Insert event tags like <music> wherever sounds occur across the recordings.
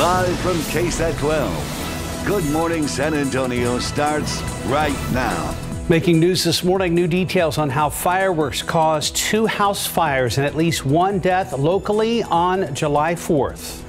Live from KSAT 12. Good Morning San Antonio starts right now. Making news this morning, new details on how fireworks caused two house fires and at least one death locally on July 4th.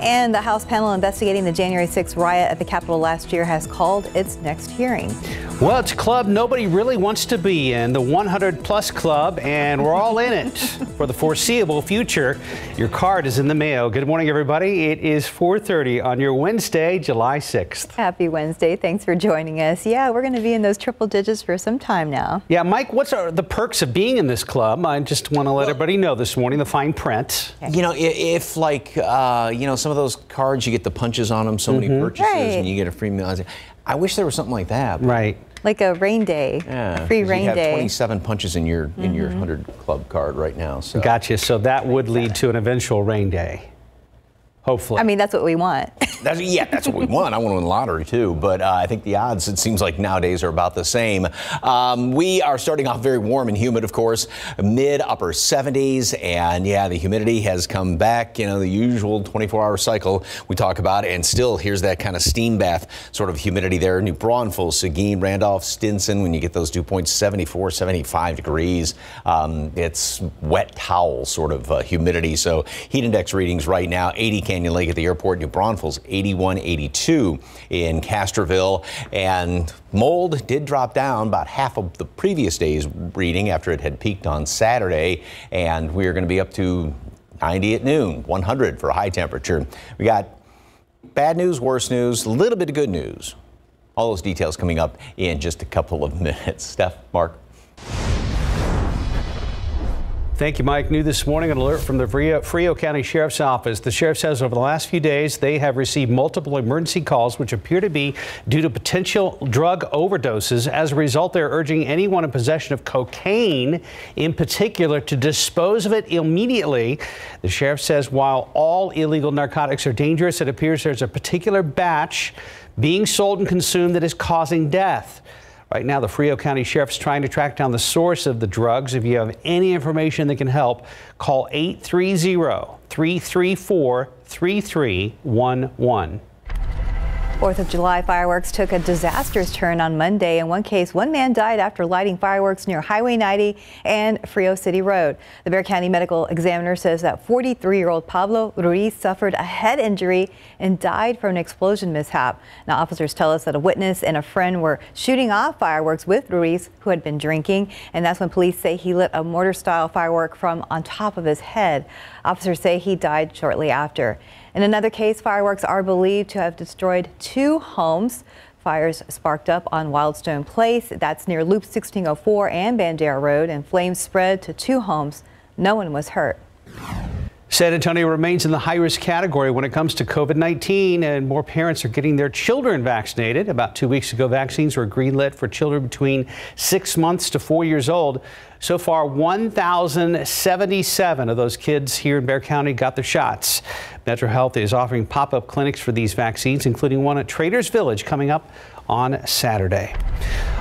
And the House panel investigating the January 6th riot at the Capitol last year has called its next hearing. Well, it's a club nobody really wants to be in, the 100 Plus Club, and we're all in it <laughs> for the foreseeable future. Your card is in the mail. Good morning, everybody. It is 4:30 on your Wednesday, July 6th. Happy Wednesday. Thanks for joining us. Yeah, we're going to be in those triple digits for some time now. Yeah, Mike, what's our, the perks of being in this club? I just want to let well, everybody know this morning the fine print. You know, if, if like, uh, you know, some of those cards, you get the punches on them, so mm-hmm. many purchases, right. and you get a free meal. I wish there was something like that. Right like a rain day, yeah, a free rain you have day. 27 punches in your in mm-hmm. your 100 club card right now. So. Gotcha. So that would lead to an eventual rain day. Hopefully. I mean, that's what we want. <laughs> that's, yeah, that's what we want. I want to win the lottery too, but uh, I think the odds, it seems like nowadays, are about the same. Um, we are starting off very warm and humid, of course, mid upper 70s, and yeah, the humidity has come back. You know, the usual 24 hour cycle we talk about, and still here's that kind of steam bath sort of humidity there. New Braunfels, Seguin, Randolph, Stinson, when you get those dew points 74, 75 degrees, um, it's wet towel sort of uh, humidity. So heat index readings right now 80 Canyon Lake at the airport, New Braunfels 81 82 in Castroville. And mold did drop down about half of the previous day's reading after it had peaked on Saturday. And we are going to be up to 90 at noon, 100 for a high temperature. We got bad news, worse news, a little bit of good news. All those details coming up in just a couple of <laughs> minutes. Steph, Mark. Thank you, Mike. New this morning, an alert from the Frio, Frio, County Sheriff's Office. The sheriff says over the last few days, they have received multiple emergency calls, which appear to be due to potential drug overdoses. As a result, they're urging anyone in possession of cocaine, in particular, to dispose of it immediately. The sheriff says while all illegal narcotics are dangerous, it appears there's a particular batch being sold and consumed that is causing death. Right now, the Frio County Sheriff's trying to track down the source of the drugs. If you have any information that can help, call 830 334 3311. Fourth of July fireworks took a disastrous turn on Monday. In one case, one man died after lighting fireworks near Highway 90 and Frio City Road. The Bexar County Medical Examiner says that 43-year-old Pablo Ruiz suffered a head injury and died from an explosion mishap. Now, officers tell us that a witness and a friend were shooting off fireworks with Ruiz, who had been drinking, and that's when police say he lit a mortar-style firework from on top of his head. Officers say he died shortly after. In another case, fireworks are believed to have destroyed two homes. Fires sparked up on Wildstone Place. That's near Loop 1604 and Bandera Road, and flames spread to two homes. No one was hurt. San Antonio remains in the high risk category when it comes to COVID 19, and more parents are getting their children vaccinated. About two weeks ago, vaccines were greenlit for children between six months to four years old. So far, 1,077 of those kids here in Bexar County got their shots. Metro Health is offering pop up clinics for these vaccines, including one at Traders Village coming up on Saturday.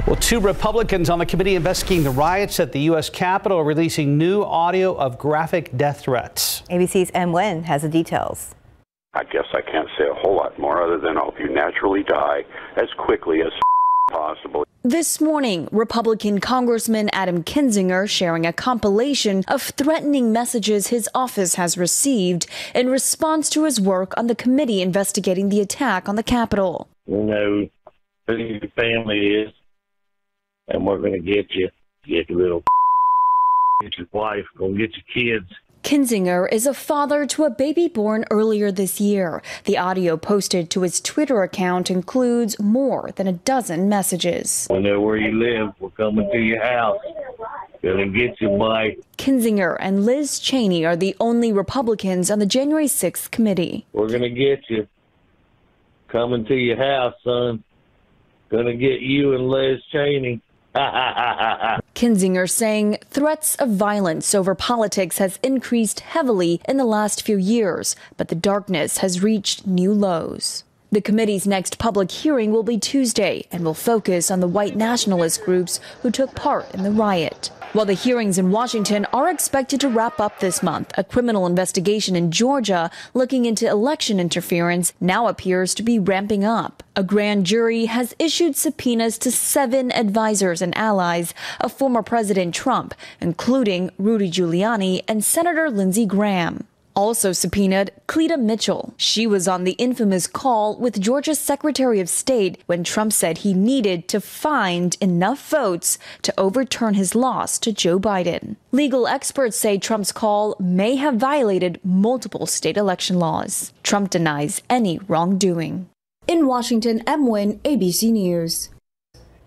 Well, two Republicans on the committee investigating the riots at the U.S. Capitol are releasing new audio of graphic death threats. ABC's M. Nguyen has the details. I guess I can't say a whole lot more other than I hope you naturally die as quickly as <laughs> possible. This morning, Republican Congressman Adam Kinzinger sharing a compilation of threatening messages his office has received in response to his work on the committee investigating the attack on the Capitol. You know who your family is, and we're going to get you. Get your little, <laughs> get your wife, go get your kids. Kinzinger is a father to a baby born earlier this year. The audio posted to his Twitter account includes more than a dozen messages. We know where you live. We're coming to your house. Gonna get you, boy. Kinzinger and Liz Cheney are the only Republicans on the January 6th committee. We're gonna get you. Coming to your house, son. Gonna get you and Liz Cheney. <laughs> Kinzinger saying threats of violence over politics has increased heavily in the last few years, but the darkness has reached new lows. The committee's next public hearing will be Tuesday and will focus on the white nationalist groups who took part in the riot. While the hearings in Washington are expected to wrap up this month, a criminal investigation in Georgia looking into election interference now appears to be ramping up. A grand jury has issued subpoenas to seven advisors and allies of former President Trump, including Rudy Giuliani and Senator Lindsey Graham also subpoenaed Cleta Mitchell. She was on the infamous call with Georgia's Secretary of State when Trump said he needed to find enough votes to overturn his loss to Joe Biden. Legal experts say Trump's call may have violated multiple state election laws. Trump denies any wrongdoing. In Washington, M. Nguyen, ABC News.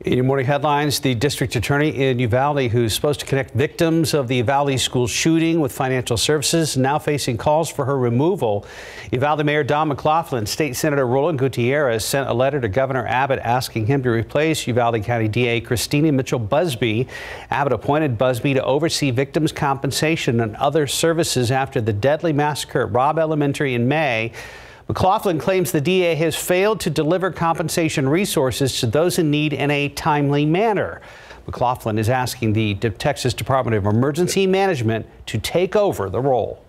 In your morning headlines, the district attorney in Uvalde, who's supposed to connect victims of the Uvalde school shooting with financial services, now facing calls for her removal. Uvalde Mayor Don McLaughlin, State Senator Roland Gutierrez sent a letter to Governor Abbott asking him to replace Uvalde County DA Christina Mitchell Busby. Abbott appointed Busby to oversee victims' compensation and other services after the deadly massacre at Robb Elementary in May. McLaughlin claims the DA has failed to deliver compensation resources to those in need in a timely manner. McLaughlin is asking the Texas Department of Emergency Management to take over the role.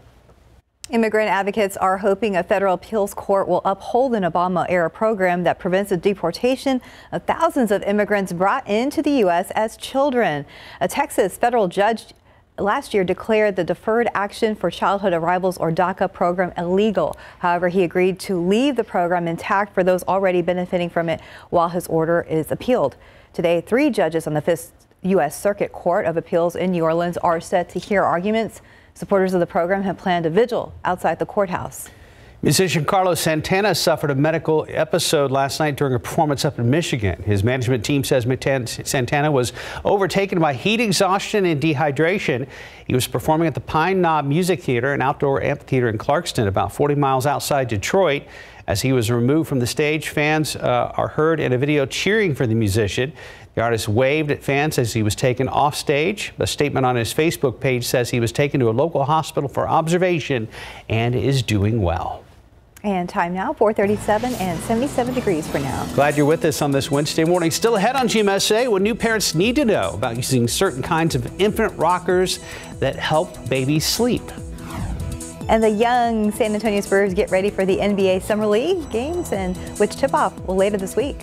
Immigrant advocates are hoping a federal appeals court will uphold an Obama era program that prevents the deportation of thousands of immigrants brought into the U.S. as children. A Texas federal judge last year declared the Deferred Action for Childhood Arrivals or DACA program illegal. However, he agreed to leave the program intact for those already benefiting from it while his order is appealed. Today, three judges on the Fifth U.S. Circuit Court of Appeals in New Orleans are set to hear arguments. Supporters of the program have planned a vigil outside the courthouse. Musician Carlos Santana suffered a medical episode last night during a performance up in Michigan. His management team says Santana was overtaken by heat exhaustion and dehydration. He was performing at the Pine Knob Music Theater, an outdoor amphitheater in Clarkston, about 40 miles outside Detroit. As he was removed from the stage, fans uh, are heard in a video cheering for the musician. The artist waved at fans as he was taken off stage. A statement on his Facebook page says he was taken to a local hospital for observation and is doing well. And time now, 437 and 77 degrees for now. Glad you're with us on this Wednesday morning. Still ahead on GMSA, what new parents need to know about using certain kinds of infant rockers that help babies sleep. And the young San Antonio Spurs get ready for the NBA Summer League games, and which tip off will later this week.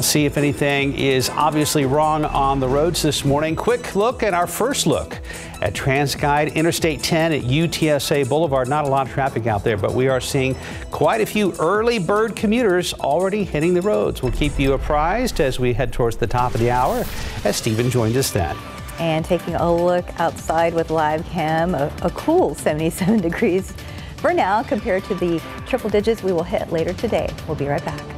See if anything is obviously wrong on the roads this morning. Quick look at our first look at TransGuide Interstate 10 at UTSA Boulevard. Not a lot of traffic out there, but we are seeing quite a few early bird commuters already hitting the roads. We'll keep you apprised as we head towards the top of the hour as Stephen joins us then. And taking a look outside with live cam, a, a cool 77 degrees for now compared to the triple digits we will hit later today. We'll be right back.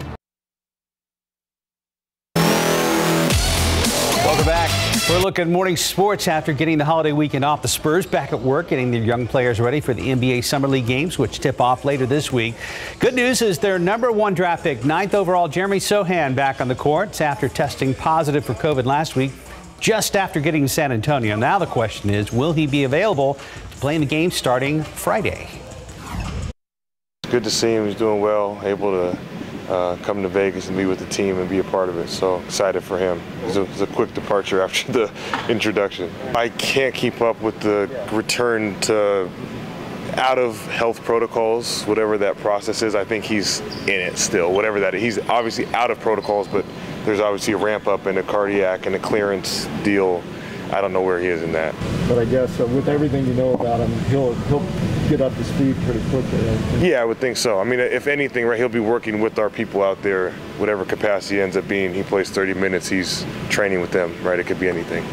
We're looking at morning sports after getting the holiday weekend off. The Spurs back at work, getting their young players ready for the NBA Summer League games, which tip off later this week. Good news is their number one draft pick, ninth overall, Jeremy Sochan, back on the courts after testing positive for COVID last week, just after getting to San Antonio. Now the question is, will he be available to play in the game starting Friday? Good to see him. He's doing well, able to uh, come to Vegas and be with the team and be a part of it. So excited for him. It a, it a quick departure <laughs> after the introduction. I can't keep up with the return to out of health protocols, whatever that process is. I think he's in it still, whatever that is. He's obviously out of protocols, but there's obviously a ramp up and a cardiac and a clearance deal. I don't know where he is in that. But I guess uh, with everything you know about him, he'll he'll get up to speed pretty quickly. I yeah, I would think so. I mean, if anything, right, he'll be working with our people out there, whatever capacity ends up being. He plays 30 minutes. He's training with them, right? It could be anything.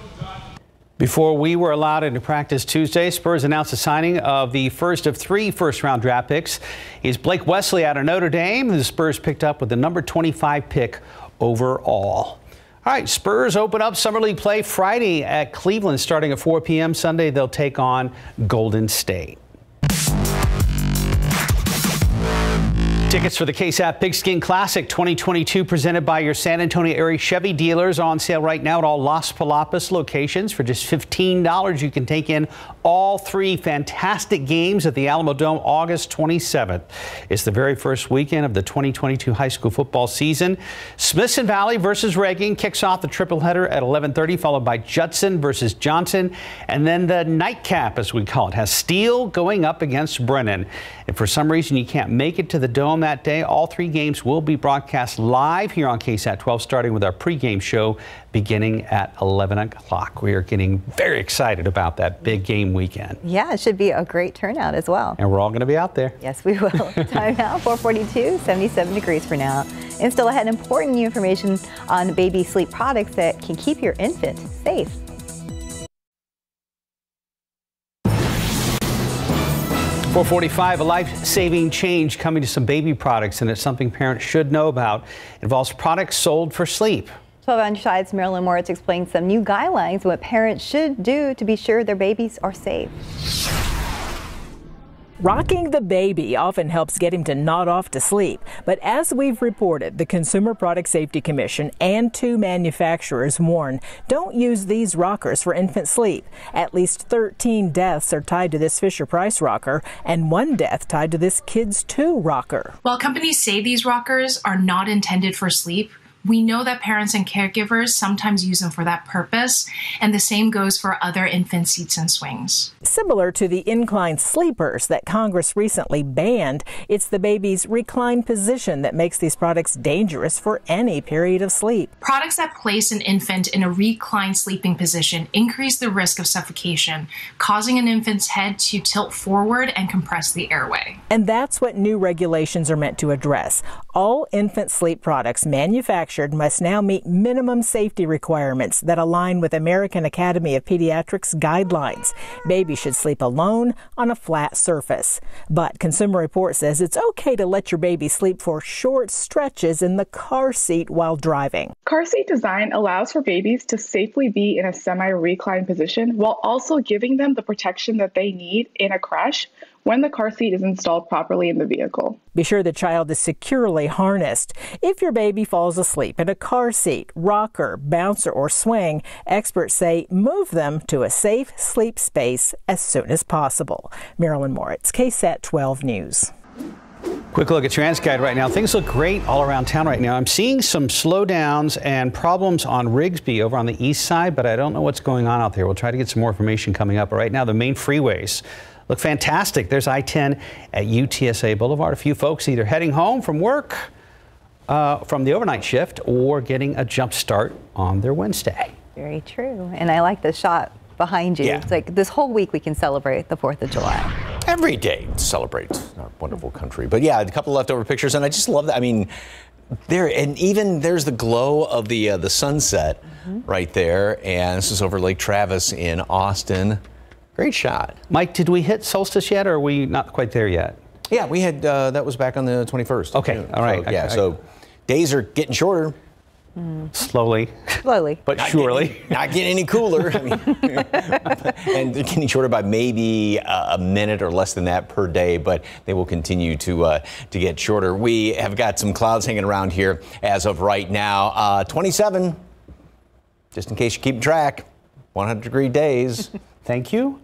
Before we were allowed into practice Tuesday, Spurs announced the signing of the first of three first round draft picks. He's Blake Wesley out of Notre Dame. The Spurs picked up with the number 25 pick overall. All right, Spurs open up Summer League play Friday at Cleveland starting at 4 p.m. Sunday, they'll take on Golden State. Tickets for the KSAT Pigskin Classic 2022 presented by your San Antonio area Chevy dealers on sale right now at all Las Palapas locations for just $15. You can take in all three fantastic games at the Alamodome August 27th. It's the very first weekend of the 2022 high school football season. Smithson Valley versus Reagan kicks off the triple header at 11:30 followed by Judson versus Johnson and then the nightcap as we call it has Steele going up against Brennan. If for some reason you can't make it to the Dome that day, all three games will be broadcast live here on KSAT 12, starting with our pregame show beginning at 11 o'clock. We are getting very excited about that big game weekend. Yeah, it should be a great turnout as well. And we're all going to be out there. Yes, we will. <laughs> Time now, 442, 77 degrees for now. And still ahead, important new information on baby sleep products that can keep your infant safe. 445, a life-saving change coming to some baby products, and it's something parents should know about. It involves products sold for sleep. 12 on sides, Marilyn Moritz explains some new guidelines what parents should do to be sure their babies are safe. Rocking the baby often helps get him to nod off to sleep, but as we've reported, the Consumer Product Safety Commission and two manufacturers warn don't use these rockers for infant sleep. At least 13 deaths are tied to this Fisher Price rocker, and one death tied to this Kids2 rocker. While companies say these rockers are not intended for sleep, we know that parents and caregivers sometimes use them for that purpose, and the same goes for other infant seats and swings. Similar to the inclined sleepers that Congress recently banned, it's the baby's reclined position that makes these products dangerous for any period of sleep. Products that place an infant in a reclined sleeping position increase the risk of suffocation, causing an infant's head to tilt forward and compress the airway. And that's what new regulations are meant to address. All infant sleep products manufactured must now meet minimum safety requirements that align with American Academy of Pediatrics guidelines. Babies should sleep alone on a flat surface. But Consumer Report says it's okay to let your baby sleep for short stretches in the car seat while driving. Car seat design allows for babies to safely be in a semi reclined position while also giving them the protection that they need in a crash when the car seat is installed properly in the vehicle. Be sure the child is securely harnessed. If your baby falls asleep in a car seat, rocker, bouncer, or swing, experts say move them to a safe sleep space as soon as possible. Marilyn Moritz, KSAT 12 News. Quick look at TransGuide right now. Things look great all around town right now. I'm seeing some slowdowns and problems on Rigsby over on the east side, but I don't know what's going on out there. We'll try to get some more information coming up. But right now, the main freeways look fantastic. There's I-10 at UTSA Boulevard. A few folks either heading home from work uh, from the overnight shift or getting a jump start on their Wednesday. Very true. And I like the shot behind you. Yeah. It's like this whole week we can celebrate the 4th of July. Every day celebrate our wonderful country. But yeah, a couple leftover pictures, and I just love that. I mean, there and even there's the glow of the uh, the sunset Mm-hmm. right there, and this is over Lake Travis in Austin. Great shot. Mike, did we hit solstice yet, or are we not quite there yet? Yeah, we had uh, that was back on the 21st. Okay, June. all right. So, yeah, I- so days are getting shorter. Slowly, Slowly. but Not surely. getting- not getting any cooler. <laughs> I mean, <laughs> and they're getting shorter by maybe a a minute or less than that per day, but they will continue to uh, to get shorter. We have got some clouds hanging around here as of right now. Uh, 27, just in case you're keeping track, 100 degree days. <laughs> Thank you.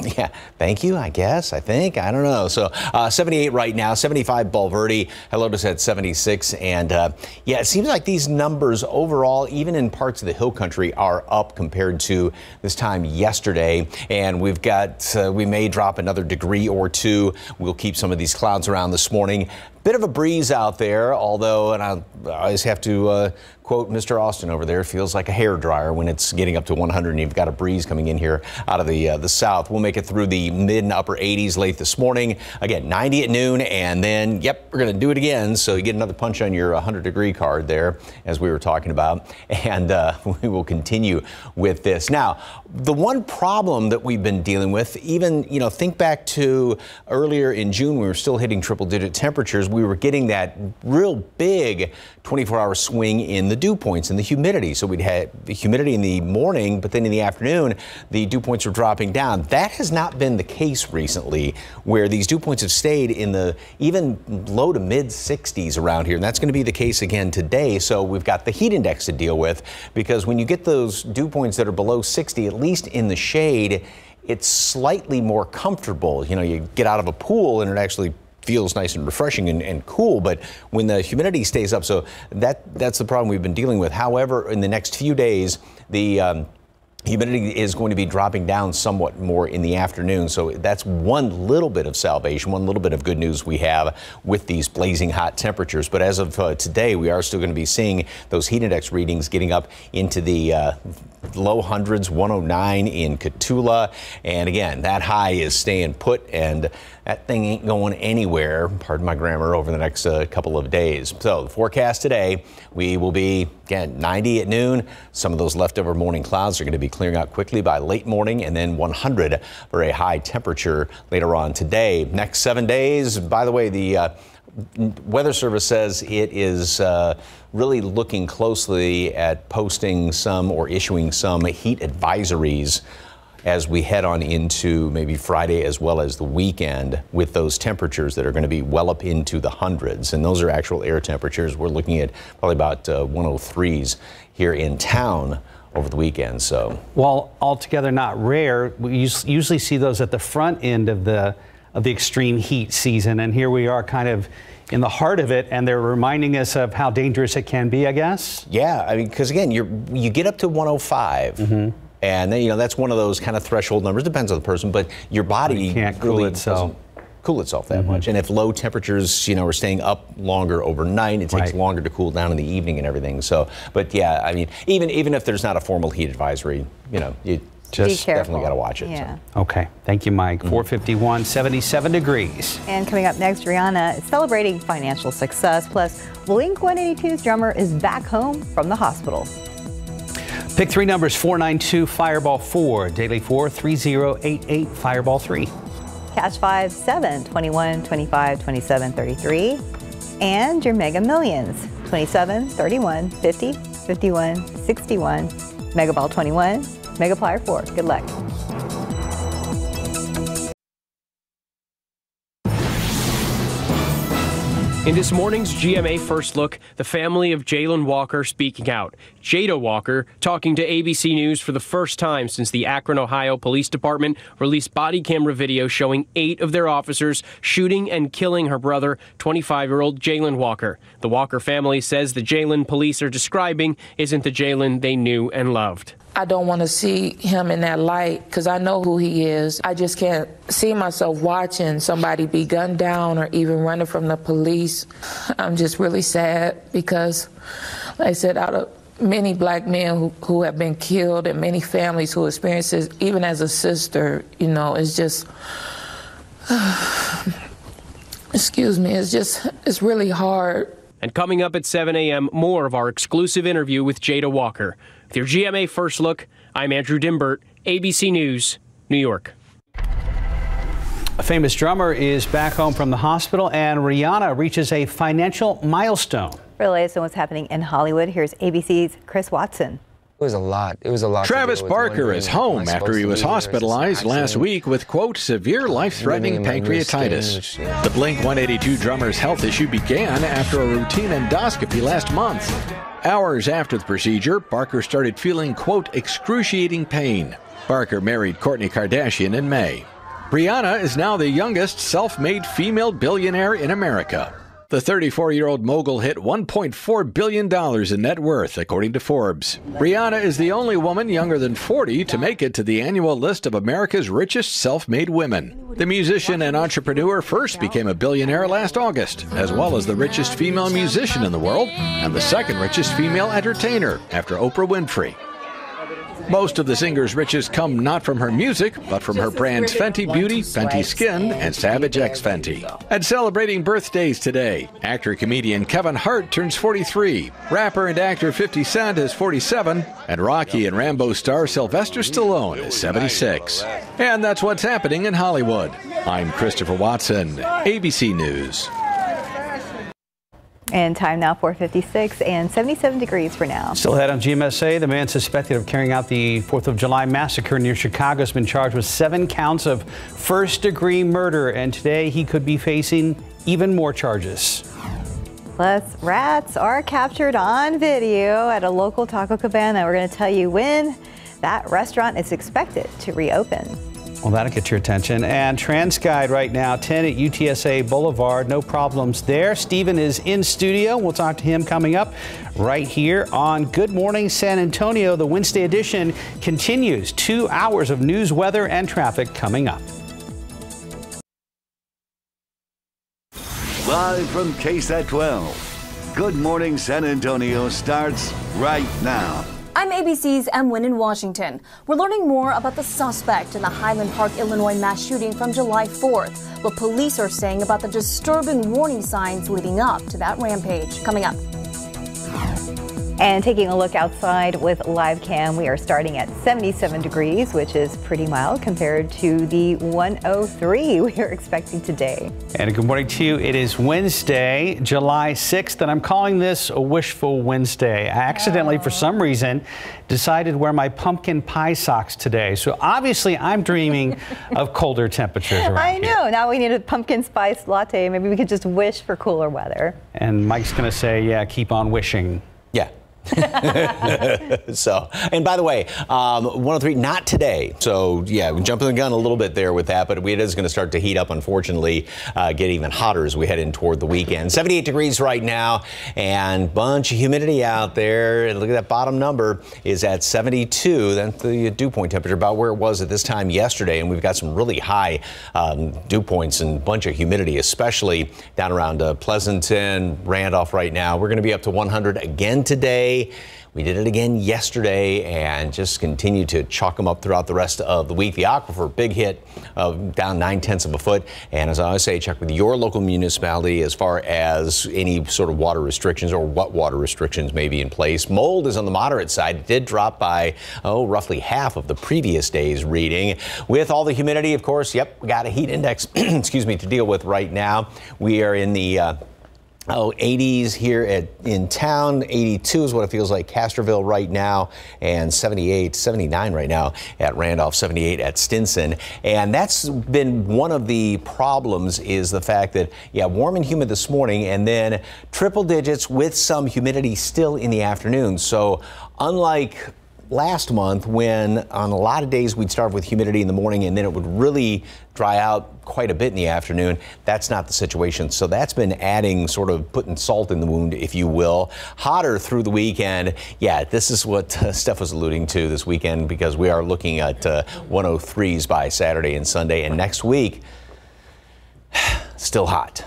<laughs> Yeah, thank you, I guess, I think. I don't know. So uh, 78 right now, 75 Bulverde. Helotes at 76. And uh, yeah, it seems like these numbers overall, even in parts of the hill country, are up compared to this time yesterday. And we've got, uh, we may drop another degree or two. We'll keep some of these clouds around this morning. Bit of a breeze out there, although, and I always have to uh, quote Mr. Austin over there, feels like a hair dryer when it's getting up to 100 and you've got a breeze coming in here out of the uh, the south. We'll make it through the mid and upper 80s late this morning. Again, 90 at noon, and then yep, we're going to do it again. So you get another punch on your 100 degree card there, as we were talking about, <laughs> and uh, <laughs> we will continue with this. Now, the one problem that we've been dealing with, even you know, think back to earlier in June, we were still hitting triple digit temperatures. We we were getting that real big 24 hour swing in the dew points and the humidity. So we'd had humidity in the morning, but then in the afternoon, the dew points were dropping down. That has not been the case recently, where these dew points have stayed in the even low to mid 60s around here. And that's going to be the case again today. So we've got the heat index to deal with because when you get those dew points that are below 60, at least in the shade, it's slightly more comfortable. You know, you get out of a pool and it actually feels nice and refreshing and, and, cool, but when the humidity stays up, so that that's the problem we've been dealing with. However, in the next few days, the um, Humidity is going to be dropping down somewhat more in the afternoon, so that's one little bit of salvation, one little bit of good news we have with these blazing hot temperatures. But as of uh, today, we are still going to be seeing those heat index readings getting up into the uh, low hundreds, 109 in Cotulla. And again, that high is staying put, and that thing ain't going anywhere, pardon my grammar, over the next uh, couple of days. So the forecast today, we will be, again, 90 at noon. Some of those leftover morning clouds are going to be clearing out quickly by late morning, and then 100 for a high temperature later on today. Next seven days, by the way, the uh, Weather Service says it is uh, really looking closely at posting some or issuing some heat advisories as we head on into maybe Friday as well as the weekend with those temperatures that are going to be well up into the hundreds. And those are actual air temperatures. We're looking at probably about uh, 103s here in town over the weekend. So, while altogether not rare, we usually see those at the front end of the of the extreme heat season, and here we are, kind of in the heart of it, and they're reminding us of how dangerous it can be. I guess. Yeah, I mean, because again, you you get up to 105. Mm-hmm. And then, you know, that's one of those kind of threshold numbers. Depends on the person, but your body you can't really cool itself. Cool itself that mm-hmm. much. And if low temperatures, you know, are staying up longer overnight, it takes right. longer to cool down in the evening and everything. So, but yeah, I mean, even even if there's not a formal heat advisory, you know, you just definitely got to watch it. Yeah. So. Okay. Thank you, Mike. Mm-hmm. 451, 77 degrees. And coming up next, Rihanna is celebrating financial success. Plus, Blink 182's drummer is back home from the hospital. Pick three numbers 492 Fireball 4, Daily 4 3088 Fireball 3. Cash 5 7 21 25 27 33. And your Mega Millions 27 31 50 51 61. Mega Ball 21, Megaplier 4. Good luck. In this morning's GMA First Look, the family of Jayland Walker speaking out. Jada Walker talking to ABC News for the first time since the Akron, Ohio Police Department released body camera video showing eight of their officers shooting and killing her brother, 25 year old Jayland Walker. The Walker family says the Jayland police are describing isn't the Jayland they knew and loved. I don't want to see him in that light because I know who he is. I just can't see myself watching somebody be gunned down or even running from the police. I'm just really sad because, like I said, out of many black men who, who have been killed and many families who experience this, even as a sister, you know, it's just, <sighs> excuse me, it's just, it's really hard. And coming up at 7 a.m., more of our exclusive interview with Jada Walker. With your GMA First Look, I'm Andrew Dymburt, ABC News, New York. A famous drummer is back home from the hospital, and Rihanna reaches a financial milestone. For the latest on what's happening in Hollywood, here's ABC's Chris Watson. It was a lot. It was a lot. Travis Barker is home after he was hospitalized last week with, quote, severe life threatening pancreatitis. The Blink 182 drummer's health issue began after a routine endoscopy last month. Hours after the procedure, Barker started feeling, quote, excruciating pain. Barker married Kourtney Kardashian in May. Rihanna is now the youngest self made female billionaire in America. The 34 year old mogul hit $1.4 billion in net worth, according to Forbes. Rihanna is the only woman younger than 40 to make it to the annual list of America's richest self made women. The musician and entrepreneur first became a billionaire last August, as well as the richest female musician in the world and the second richest female entertainer after Oprah Winfrey. Most of the singer's riches come not from her music, but from her brands Fenty Beauty, Fenty Skin, and Savage X Fenty. And celebrating birthdays today, actor comedian Kevin Hart turns 43, rapper and actor 50 Cent is 47, and Rocky and Rambo star Sylvester Stallone is 76. And that's what's happening in Hollywood. I'm Christopher Watson, ABC News. And time now 456 and 77 degrees for now. Still ahead on GMSA, the man suspected of carrying out the 4th of July massacre near Chicago has been charged with seven counts of first degree murder. And today he could be facing even more charges. Plus, rats are captured on video at a local Taco Cabana. We're going to tell you when that restaurant is expected to reopen. Well, that'll get your attention. And TransGuide right now, 10 at UTSA Boulevard. No problems there. Stephen is in studio. We'll talk to him coming up right here on Good Morning San Antonio. The Wednesday edition continues. Two hours of news, weather, and traffic coming up. Live from KSAT 12. Good Morning San Antonio starts right now. I'm ABC's M. Nguyen in Washington. We're learning more about the suspect in the Highland Park, Illinois mass shooting from July 4th. What police are saying about the disturbing warning signs leading up to that rampage. Coming up. And taking a look outside with live cam, we are starting at 77 degrees, which is pretty mild compared to the 103 <laughs> we are expecting today. And good morning to you. It is Wednesday, July 6th, and I'm calling this a wishful Wednesday. I accidentally, for some reason, decided to wear my pumpkin pie socks today. So obviously, I'm dreaming of <laughs> colder temperatures I know. Here. Now we need a pumpkin spice latte. Maybe we could just wish for cooler weather. And Mike's going to say, yeah, keep on wishing. <laughs> So, and by the way, um, 103, not today. So, yeah, jumping the gun a little bit there with that, but we it is going to start to heat up, unfortunately, uh, get even hotter as we head in toward the weekend. 78 degrees right now, and bunch of humidity out there. And look at that bottom number is at 72. That's the dew point temperature, about where it was at this time yesterday. And we've got some really high um, dew points and bunch of humidity, especially down around uh, Pleasanton, Randolph right now. We're going to be up to 100 again today. We did it again yesterday and just continue to chalk them up throughout the rest of the week. The aquifer, big hit, uh, down nine tenths of a foot. And as I always say, check with your local municipality as far as any sort of water restrictions or what water restrictions may be in place. Mold is on the moderate side. It did drop by, oh, roughly half of the previous day's reading. With all the humidity, of course, yep, we got a heat index, <clears throat> excuse me, to deal with right now. We are in the uh, Oh, 80s here at, in town. 82 is what it feels like Castroville right now, and 78, 79 right now at Randolph, 78 at Stinson. And that's been one of the problems is the fact that, yeah, warm and humid this morning, and then triple digits with some humidity still in the afternoon. So unlike last month when on a lot of days we'd start with humidity in the morning and then it would really dry out quite a bit in the afternoon. That's not the situation. So that's been adding sort of putting salt in the wound, if you will. Hotter through the weekend. Yeah, this is what uh, <laughs> Steph was alluding to this weekend because we are looking at uh, 103s by Saturday and Sunday. And next week, <sighs> still hot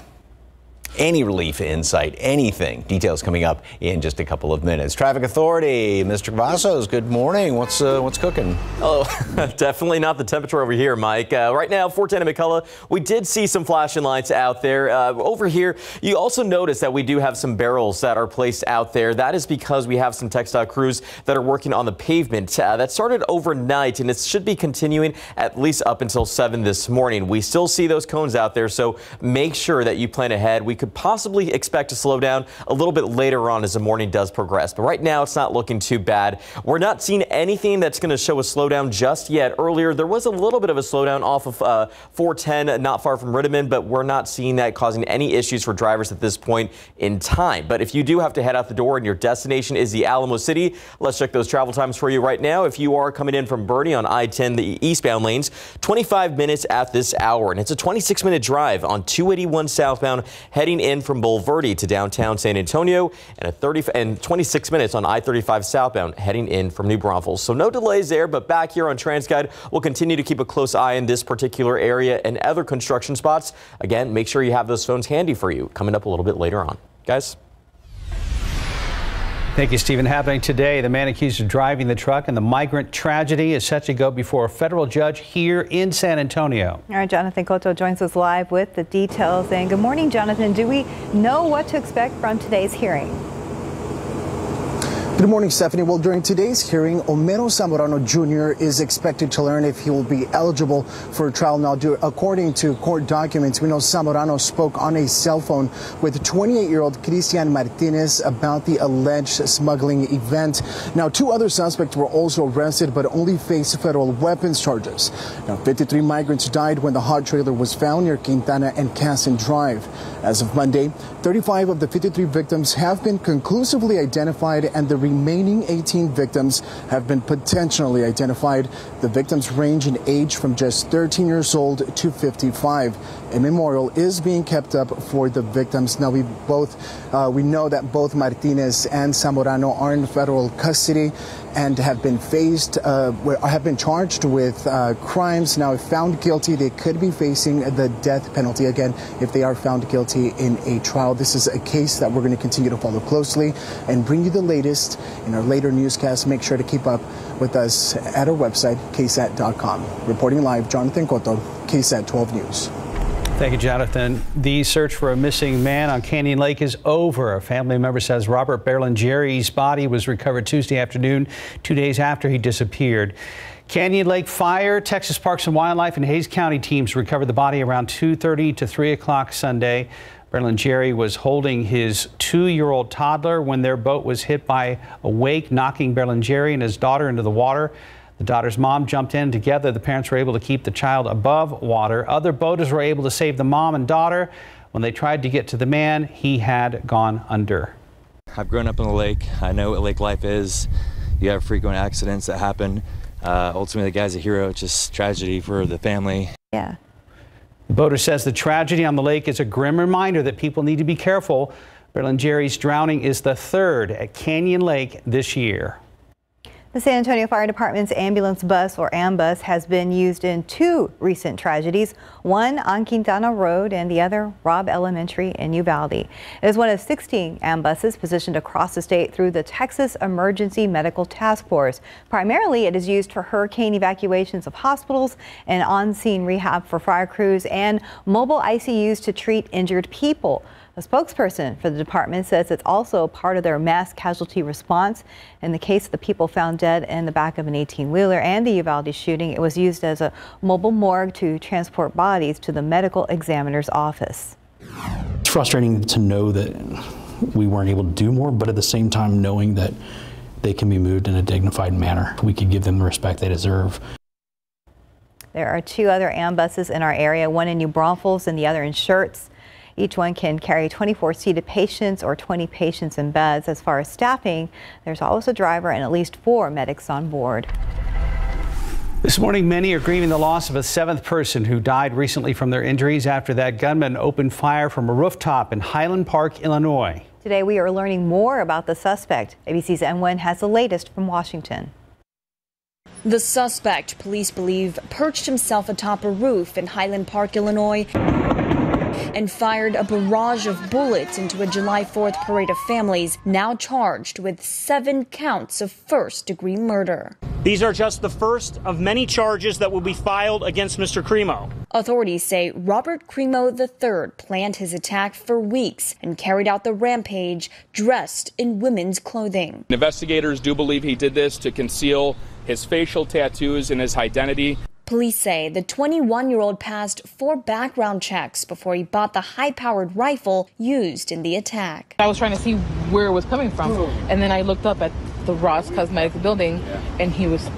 any relief in sight, anything. Details coming up in just a couple of minutes. Traffic Authority, Mr. Cavazos, good morning. What's uh, what's cooking? Oh, <laughs> definitely not the temperature over here, Mike. Uh, right now, 410 and McCullough, we did see some flashing lights out there. Uh, over here, you also notice that we do have some barrels that are placed out there. That is because we have some TxDOT crews that are working on the pavement. Uh, that started overnight, and it should be continuing at least up until 7 this morning. We still see those cones out there, so make sure that you plan ahead. We could possibly expect to slow down a little bit later on as the morning does progress. But right now, it's not looking too bad. We're not seeing anything that's going to show a slowdown just yet. Earlier, there was a little bit of a slowdown off of uh, 410, not far from Rittiman, but we're not seeing that causing any issues for drivers at this point in time. But if you do have to head out the door and your destination is the Alamo City, let's check those travel times for you right now. If you are coming in from Boerne on I-10, the eastbound lanes, 25 minutes at this hour, and it's a 26 minute drive on 281 southbound heading in from Bulverde to downtown San Antonio and a 30 and 26 minutes on I-35 southbound heading in from New Braunfels. So no delays there, but back here on TransGuide, we'll continue to keep a close eye in this particular area and other construction spots. Again, make sure you have those phones handy for you coming up a little bit later on. Guys. Thank you, Stephen. Happening today, the man accused of driving the truck in the migrant tragedy is set to go before a federal judge here in San Antonio. All right, Jonathan Cotto joins us live with the details. And good morning, Jonathan. Do we know what to expect from today's hearing? Good morning, Stephanie. Well, during today's hearing, Homero Zamorano Jr. is expected to learn if he will be eligible for trial. Now, according to court documents, we know Zamorano spoke on a cell phone with 28-year-old Cristian Martinez about the alleged smuggling event. Now, two other suspects were also arrested, but only face federal weapons charges. Now, 53 migrants died when the hot trailer was found near Quintana and Cassin Drive. As of Monday, 35 of the 53 victims have been conclusively identified, and the remaining 18 victims have been potentially identified. The victims range in age from just 13 years old to 55. A memorial is being kept up for the victims. Now, we both uh, we know that both Martinez and Zamorano are in federal custody and have been faced, uh, have been charged with uh, crimes. Now, if found guilty, they could be facing the death penalty again if they are found guilty in a trial. This is a case that we're going to continue to follow closely and bring you the latest in our later newscast. Make sure to keep up with us at our website, ksat.com. Reporting live, Jonathan Cotto, KSAT 12 News. Thank you, Jonathan. The search for a missing man on Canyon Lake is over. A family member says Robert Berlingeri's body was recovered Tuesday afternoon, two days after he disappeared. Canyon Lake Fire, Texas Parks and Wildlife, and Hays County teams recovered the body around 2.30 to 3 o'clock Sunday. Berlingeri was holding his two-year-old toddler when their boat was hit by a wake, knocking Berlingeri and his daughter into the water. The daughter's mom jumped in. Together, the parents were able to keep the child above water. Other boaters were able to save the mom and daughter. When they tried to get to the man, he had gone under. I've grown up on the lake. I know what lake life is. You have frequent accidents that happen. Uh, ultimately, the guy's a hero. It's just tragedy for the family. Yeah. The boater says the tragedy on the lake is a grim reminder that people need to be careful. Berlingeri's drowning is the third at Canyon Lake this year. The San Antonio Fire Department's ambulance bus, or AMBUS, has been used in two recent tragedies, one on Quintana Road and the other Robb Elementary in Uvalde. It is one of 16 AMBUSes positioned across the state through the Texas Emergency Medical Task Force. Primarily, it is used for hurricane evacuations of hospitals and on-scene rehab for fire crews and mobile ICUs to treat injured people. A spokesperson for the department says it's also part of their mass casualty response. In the case of the people found dead in the back of an 18-wheeler and the Uvalde shooting, it was used as a mobile morgue to transport bodies to the medical examiner's office. It's frustrating to know that we weren't able to do more, but at the same time knowing that they can be moved in a dignified manner. We could give them the respect they deserve. There are two other ambuses in our area, one in New Braunfels and the other in Schertz. Each one can carry 24 seated patients or 20 patients in beds. As far as staffing, there's always a driver and at least four medics on board. This morning, many are grieving the loss of a seventh person who died recently from their injuries after that gunman opened fire from a rooftop in Highland Park, Illinois. Today, we are learning more about the suspect. ABC's M. Nguyen has the latest from Washington. The suspect, police believe, perched himself atop a roof in Highland Park, Illinois and fired a barrage of bullets into a July 4th parade of families, now charged with seven counts of first degree murder. These are just the first of many charges that will be filed against Mr. Crimo. Authorities say Robert Crimo III planned his attack for weeks and carried out the rampage dressed in women's clothing. Investigators do believe he did this to conceal his facial tattoos and his identity. Police say the 21 year old passed four background checks before he bought the high powered rifle used in the attack. I was trying to see where it was coming from, and then I looked up at the Ross Cosmetics building, and he was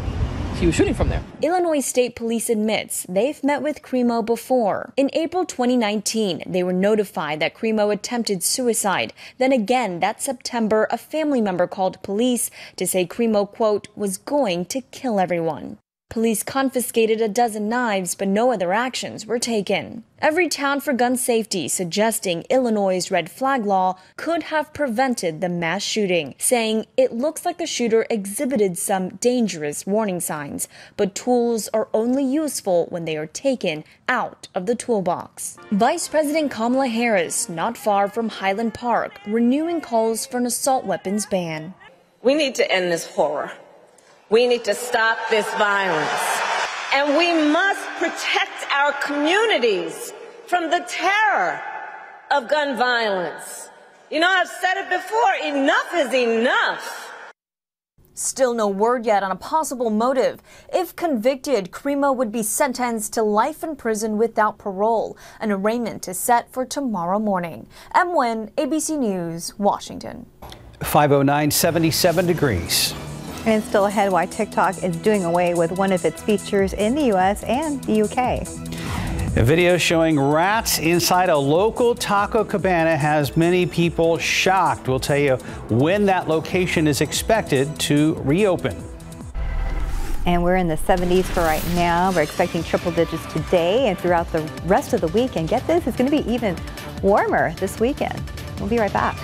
he was shooting from there. Illinois State Police admits they've met with Crimo before. In April 2019, they were notified that Crimo attempted suicide. Then again, that September, a family member called police to say Crimo, quote, was going to kill everyone. Police confiscated a dozen knives, but no other actions were taken. Everytown for Gun Safety suggesting Illinois' red flag law could have prevented the mass shooting, saying it looks like the shooter exhibited some dangerous warning signs, but tools are only useful when they are taken out of the toolbox. Vice President Kamala Harris, not far from Highland Park, renewing calls for an assault weapons ban. We need to end this horror. We need to stop this violence. And we must protect our communities from the terror of gun violence. You know, I've said it before enough is enough. Still no word yet on a possible motive. If convicted, Crimo would be sentenced to life in prison without parole. An arraignment is set for tomorrow morning. M. Nguyen, ABC News, Washington. 509, 77 degrees. And still ahead why TikTok is doing away with one of its features in the U.S. and the U.K. A video showing rats inside a local taco cabana has many people shocked. We'll tell you when that location is expected to reopen. And we're in the 70s for right now. We're expecting triple digits today and throughout the rest of the week. And get this, it's going to be even warmer this weekend. We'll be right back.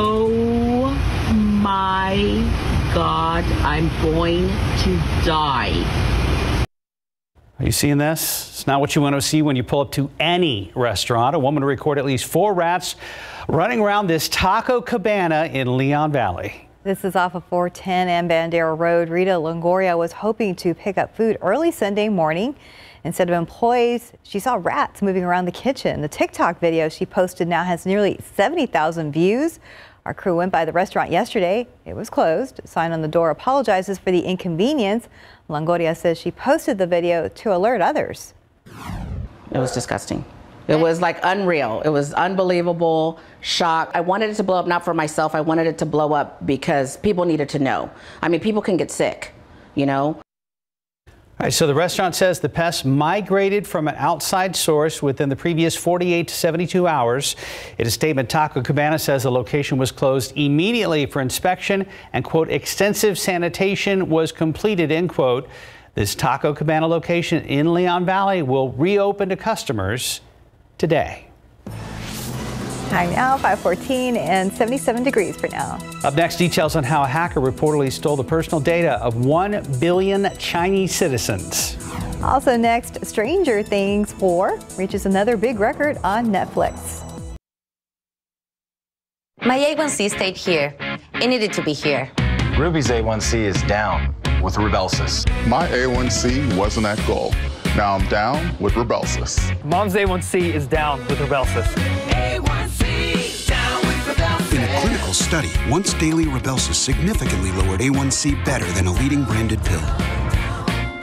Oh my God, I'm going to die. Are you seeing this? It's not what you want to see when you pull up to any restaurant. A woman recorded at least four rats running around this taco cabana in Leon Valley. This is off of 410 and Bandera Road. Rita Longoria was hoping to pick up food early Sunday morning. Instead of employees, she saw rats moving around the kitchen. The TikTok video she posted now has nearly 70,000 views. Our crew went by the restaurant yesterday. It was closed. Sign on the door apologizes for the inconvenience. Longoria says she posted the video to alert others. It was disgusting. It was like unreal. It was unbelievable, shock. I wanted it to blow up not for myself. I wanted it to blow up because people needed to know. I mean, people can get sick, you know? Right, so the restaurant says the pests migrated from an outside source within the previous 48 to 72 hours. In a statement, Taco Cabana says the location was closed immediately for inspection and, quote, extensive sanitation was completed, end quote. This Taco Cabana location in Leon Valley will reopen to customers today. Time now, 514 and 77 degrees for now. Up next, details on how a hacker reportedly stole the personal data of 1 billion Chinese citizens. Also next, Stranger Things 4 reaches another big record on Netflix. My A1C stayed here. It needed to be here. Ruby's A1C is down with Rybelsus. My A1C wasn't at goal. Now I'm down with Rybelsus. Mom's A1C is down with Rybelsus. In a clinical study, once daily Rybelsus significantly lowered A1C better than a leading branded pill.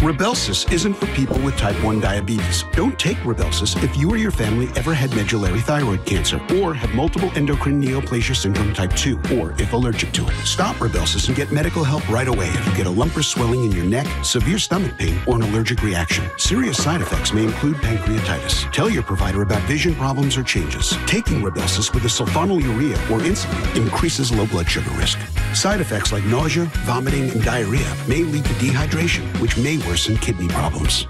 Rybelsus isn't for people with type 1 diabetes. Don't take Rybelsus if you or your family ever had medullary thyroid cancer or have multiple endocrine neoplasia syndrome type 2 or if allergic to it. Stop Rybelsus and get medical help right away if you get a lump or swelling in your neck, severe stomach pain, or an allergic reaction. Serious side effects may include pancreatitis. Tell your provider about vision problems or changes. Taking Rybelsus with a sulfonylurea or insulin increases low blood sugar risk. Side effects like nausea, vomiting, and diarrhea may lead to dehydration, which may worsen kidney problems.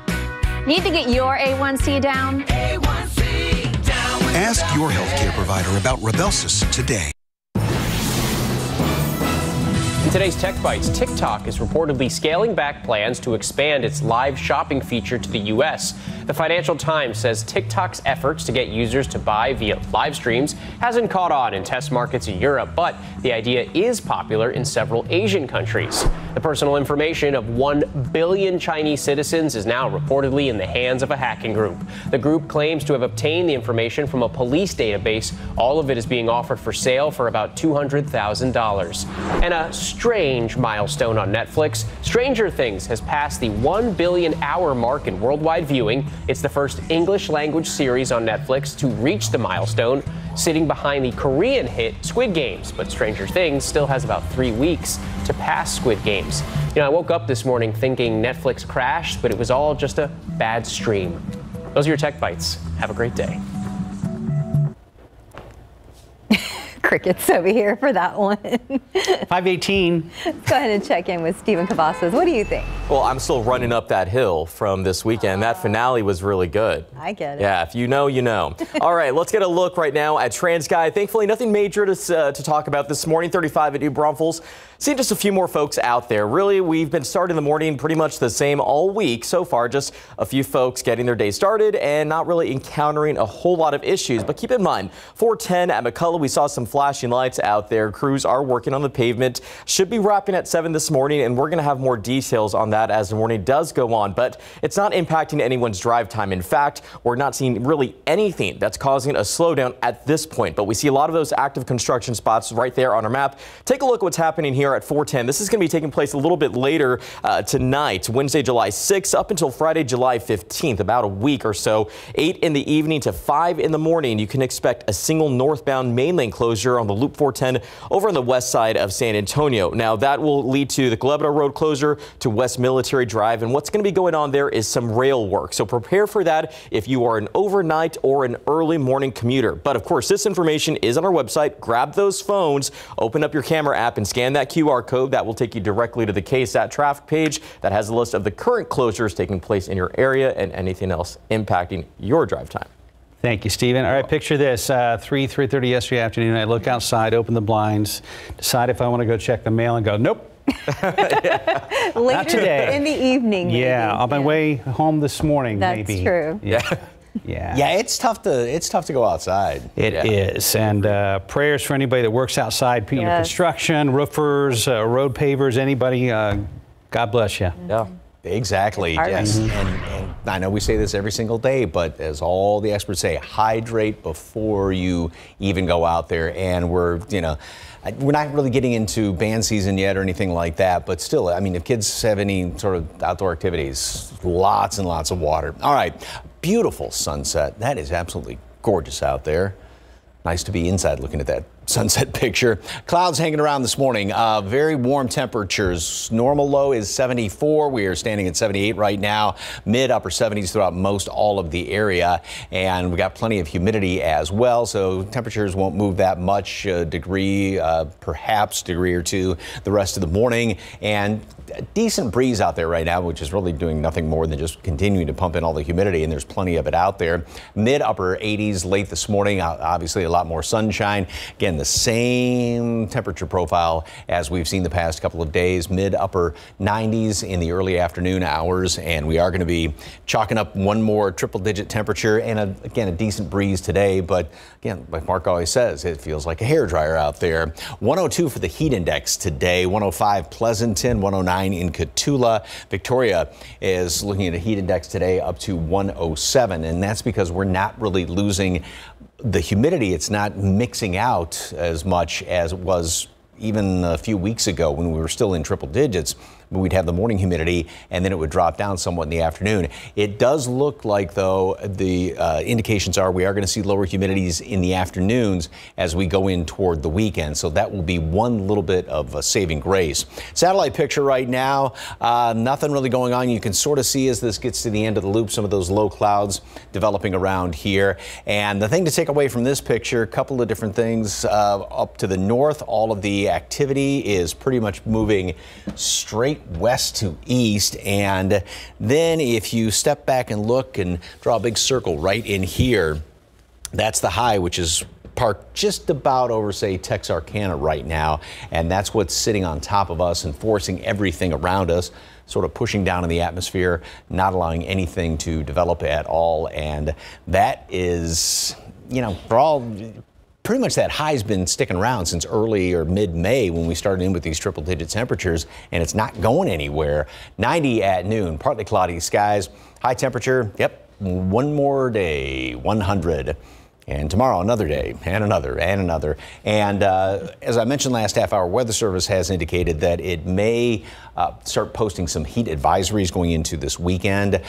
Need to get your A1C down? A1C down Ask your healthcare provider about Rybelsus today. In today's Tech Bites, TikTok is reportedly scaling back plans to expand its live shopping feature to the U.S. The Financial Times says TikTok's efforts to get users to buy via live streams hasn't caught on in test markets in Europe, but the idea is popular in several Asian countries. The personal information of 1 billion Chinese citizens is now reportedly in the hands of a hacking group. The group claims to have obtained the information from a police database. All of it is being offered for sale for about $200,000. And a strange milestone on Netflix. Stranger Things has passed the 1 billion hour mark in worldwide viewing. It's the first English language series on Netflix to reach the milestone, sitting behind the Korean hit Squid Games. But Stranger Things still has about three weeks to pass Squid Games. You know, I woke up this morning thinking Netflix crashed, but it was all just a bad stream. Those are your Tech Bites. Have a great day. Crickets over here for that one. <laughs> 518. Let's go ahead and check in with Stephen Cavazos. What do you think? Well, I'm still running up that hill from this weekend. That finale was really good. I get it. Yeah, if you know, you know. <laughs> All right, let's get a look right now at Trans TransGuide. Thankfully, nothing major to, uh, to talk about this morning. 35 at New Braunfels. Seeing just a few more folks out there. Really, we've been starting the morning pretty much the same all week so far. Just a few folks getting their day started and not really encountering a whole lot of issues. But keep in mind, 410 at McCullough, we saw some flashing lights out there. Crews are working on the pavement. Should be wrapping at 7 this morning, and we're going to have more details on that as the morning does go on. But it's not impacting anyone's drive time. In fact, we're not seeing really anything that's causing a slowdown at this point. But we see a lot of those active construction spots right there on our map. Take a look at what's happening here at 410. This is going to be taking place a little bit later uh, tonight, Wednesday, July 6th, up until Friday, July 15th, about a week or so. 8 in the evening to 5 in the morning, you can expect a single northbound main lane closure on the Loop 410 over on the west side of San Antonio. Now, that will lead to the Culebra Road closure to West Military Drive. And what's going to be going on there is some rail work. So prepare for that if you are an overnight or an early morning commuter. But of course, this information is on our website. Grab those phones, open up your camera app and scan that QR code. That will take you directly to the KSAT traffic page that has a list of the current closures taking place in your area and anything else impacting your drive time. Thank you, Stephen. All right, picture this: uh, three, three thirty yesterday afternoon. I look outside, open the blinds, decide if I want to go check the mail, and go, nope. <laughs> Later Not today. in the evening. maybe. Yeah, on my way home this morning, maybe. That's maybe. true. Yeah. Yeah. Yeah, it's tough to it's tough to go outside. It is, and uh, prayers for anybody that works outside, you know, Yes. construction, roofers, uh, road pavers, anybody. Uh, God bless you. Yeah. Exactly. hard. Yes. Mhm. And, and I know we say this every single day, but as all the experts say, hydrate before you even go out there. And we're, you know, We're not really getting into band season yet or anything like that, but still, I mean, if kids have any sort of outdoor activities, lots and lots of water. All right. Beautiful sunset. That is absolutely gorgeous out there. Nice to be inside looking at that <laughs> sunset picture. Clouds hanging around this morning. Uh, very warm temperatures. Normal low is 74. We are standing at 78 right now. Mid upper 70s throughout most all of the area. And we've got plenty of humidity as well. So temperatures won't move that much. A degree, uh, perhaps degree or two the rest of the morning. And a decent breeze out there right now, which is really doing nothing more than just continuing to pump in all the humidity, and there's plenty of it out there. Mid upper 80s late this morning, obviously a lot more sunshine. Again, the same temperature profile as we've seen the past couple of days, mid upper 90s in the early afternoon hours, and we are going to be chalking up one more triple digit temperature and a, again a decent breeze today. But again, like Mark always says, it feels like a hair dryer out there. 102 for the heat index today, 105 Pleasanton, 109 in Cotulla. Victoria is looking at a heat index today up to 107, and that's because we're not really losing the humidity. It's not mixing out as much as it was even a few weeks ago when we were still in triple digits. We'd have the morning humidity and then it would drop down somewhat in the afternoon. It does look like, though, the uh, indications are we are going to see lower humidities in the afternoons as we go in toward the weekend. So that will be one little bit of a saving grace. Satellite picture right now, uh, nothing really going on. You can sort of see as this gets to the end of the loop some of those low clouds developing around here. And the thing to take away from this picture, a couple of different things. Uh, up to the north, all of the activity is pretty much moving straight west to east. And then if you step back and look and draw a big circle right in here, that's the high, which is parked just about over, say, Texarkana right now. And that's what's sitting on top of us and forcing everything around us, sort of pushing down in the atmosphere, not allowing anything to develop at all. And that is, you know, for all pretty much that high's been sticking around since early or mid-May when we started in with these triple digit temperatures and it's not going anywhere. 90 at noon, partly cloudy skies, high temperature, yep, one more day, 100. And tomorrow, another day, and another, and another. And uh, as I mentioned last half hour, Weather Service has indicated that it may uh, start posting some heat advisories going into this weekend.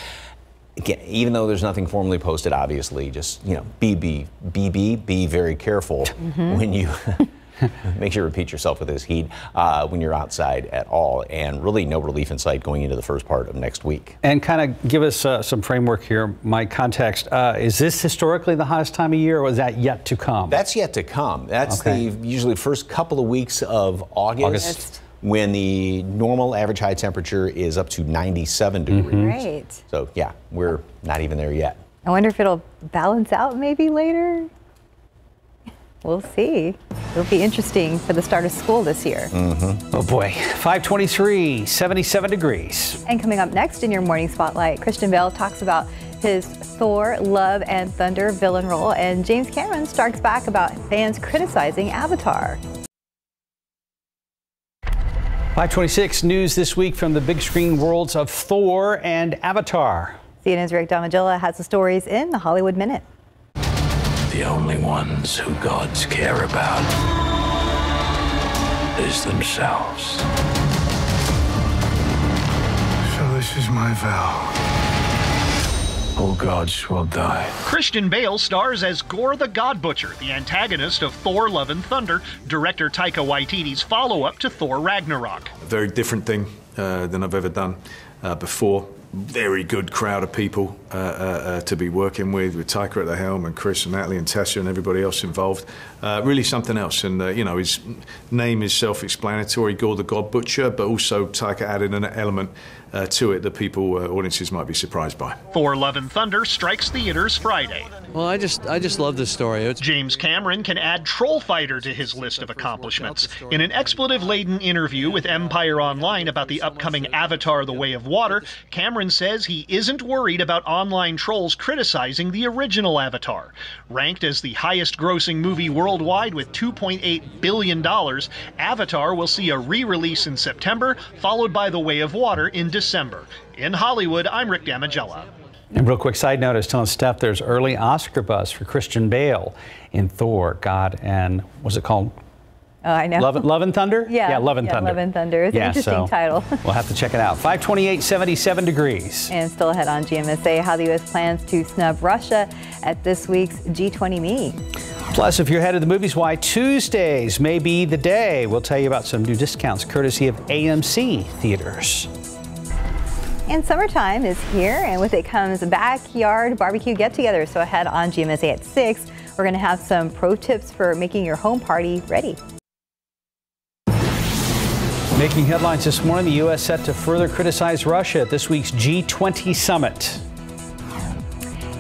Again, even though there's nothing formally posted, obviously, just you know, be be be be, be very careful <laughs> when you <laughs> make sure you repeat yourself with this heat uh, when you're outside at all, and really no relief in sight going into the first part of next week. And kind of give us uh, some framework here, Mike, context. Uh, is this historically the hottest time of year, or is that yet to come? That's yet to come. That's Okay. the usually first couple of weeks of August. August. When the normal average high temperature is up to 97 degrees. Right. So, yeah, we're not even there yet. I wonder if it'll balance out maybe later. we'll see. It'll be interesting for the start of school this year. Mm-hmm. Oh boy, 523, 77 degrees. And coming up next in your morning spotlight, Christian Bale talks about his Thor, Love, and Thunder villain role, and James Cameron strikes back about fans criticizing Avatar. 526 news this week from the big screen worlds of Thor and Avatar. CNN's Rick Damigella has the stories in the Hollywood Minute. The only ones who gods care about is themselves. So this is my vow. All gods will die. Christian Bale stars as Gorr the God Butcher, the antagonist of Thor Love and Thunder, director Taika Waititi's follow up to Thor Ragnarok. A very different thing uh, than I've ever done uh, before. Very good crowd of people uh, uh, uh, to be working with, with Taika at the helm and Chris and Natalie and Tessa and everybody else involved. Uh, really something else. And, you know, his name is self explanatory Gorr the God Butcher, but also Taika added an element uh, to it that people, uh, audiences might be surprised by. Thor Love and Thunder strikes theaters Friday. Well, I just I just love this story. It's James Cameron can add Troll Fighter to his list of accomplishments. In an expletive-laden interview with Empire Online about the upcoming Avatar: The Way of Water, Cameron says he isn't worried about online trolls criticizing the original Avatar. Ranked as the highest-grossing movie worldwide with 2.8 billion dollars, Avatar will see a re-release in September, followed by The Way of Water in December. In Hollywood, I'm Rick Damigella. And real quick side note, I was telling Steph there's early Oscar buzz for Christian Bale in Thor, God, and was it called? Oh, I know. Love, Love and Thunder? Yeah. Yeah, Love and yeah, Thunder. Love and Thunder. It's yeah, an interesting so title. <laughs> we'll have to check it out. 528, 77 degrees. And still ahead on GMSA, how the U.S. plans to snub Russia at this week's G20 meeting. Plus, if you're headed to the movies, why Tuesdays may be the day. We'll tell you about some new discounts courtesy of AMC theaters. And summertime is here, and with it comes backyard barbecue get together. So ahead on GMSA at 6, we're going to have some pro tips for making your home party ready. Making headlines this morning, the U.S. set to further criticize Russia at this week's G20 summit.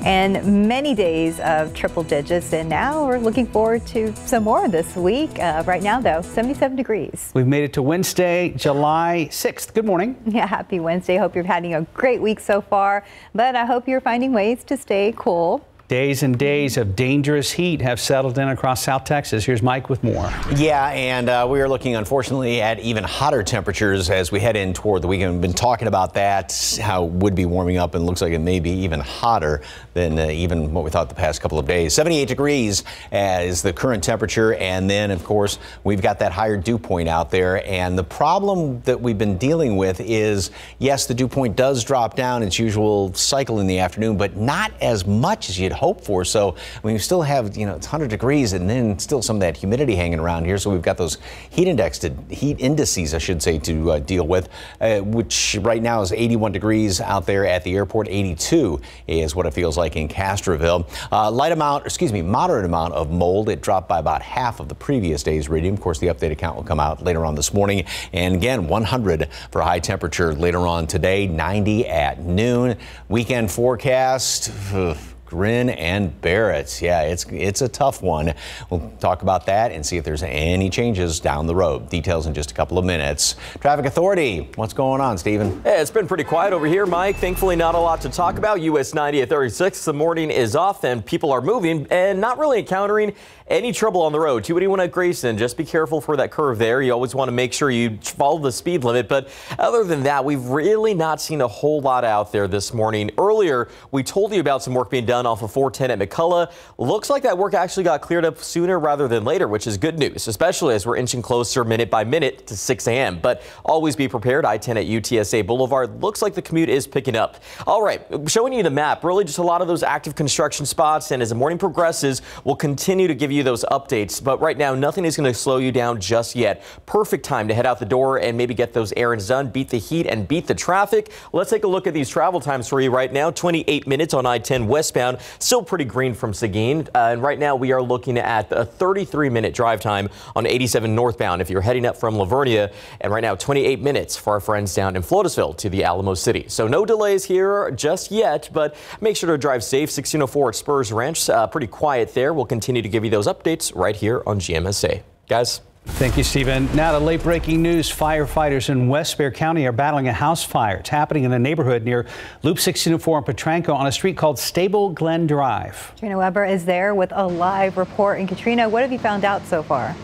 And many days of triple digits, and now we're looking forward to some more this week. Uh, right now, though, 77 degrees. We've made it to Wednesday, July 6th. Good morning. <laughs> Yeah, happy Wednesday. Hope you're having a great week so far, but I hope you're finding ways to stay cool. Days and days of dangerous heat have settled in across South Texas. Here's Mike with more. Yeah, and uh, we are looking, unfortunately, at even hotter temperatures as we head in toward the weekend. We've been talking about that, how it would be warming up, and looks like it may be even hotter than uh, even what we thought the past couple of days. 78 degrees is the current temperature, and then, of course, we've got that higher dew point out there. And the problem that we've been dealing with is, yes, the dew point does drop down its usual cycle in the afternoon, but not as much as you'd hope for. So we still have, you know, it's 100 degrees and then still some of that humidity hanging around here. So we've got those heat indexed, heat indices, I should say, to uh, deal with, uh, which right now is 81 degrees out there at the airport. 82 is what it feels like in Castroville. Uh, light amount, excuse me, moderate amount of mold. It dropped by about half of the previous day's reading. Of course, the updated count will come out later on this morning. And again, 100 for high temperature later on today, 90 at noon. Weekend forecast. Ugh. Grin and Barrett. Yeah, it's it's a tough one. We'll talk about that and see if there's any changes down the road. Details in just a couple of minutes. Traffic Authority, what's going on, Stephen? It's been pretty quiet over here, Mike. Thankfully, not a lot to talk about. US 90 at 36. The morning is off and people are moving and not really encountering any trouble on the road. 281 at Grayson, just be careful for that curve there. You always want to make sure you follow the speed limit. But other than that, we've really not seen a whole lot out there this morning. Earlier, we told you about some work being done off of 410 at McCullough. Looks like that work actually got cleared up sooner rather than later, which is good news, especially as we're inching closer minute by minute to 6 a.m. But always be prepared. I-10 at UTSA Boulevard looks like the commute is picking up. All right, showing you the map, really just a lot of those active construction spots. And as the morning progresses, we'll continue to give you you those updates. But right now, nothing is going to slow you down just yet. Perfect time to head out the door and maybe get those errands done, beat the heat and beat the traffic. Let's take a look at these travel times for you right now. 28 minutes on I-10 westbound. Still pretty green from Seguin. Uh, and right now we are looking at a 33 minute drive time on 87 northbound if you're heading up from La Vernia. And right now 28 minutes for our friends down in Floresville to the Alamo City. So no delays here just yet, but make sure to drive safe. 1604 at Spurs Ranch, uh, pretty quiet there. We'll continue to give you those updates right here on GMSA. Guys. Thank you, Stephen. Now to late breaking news. Firefighters in West Bexar County are battling a house fire. It's happening in a neighborhood near Loop 1604 in Potranco on a street called Stable Glen Drive. Katrina Weber is there with a live report. And Katrina, what have you found out so far?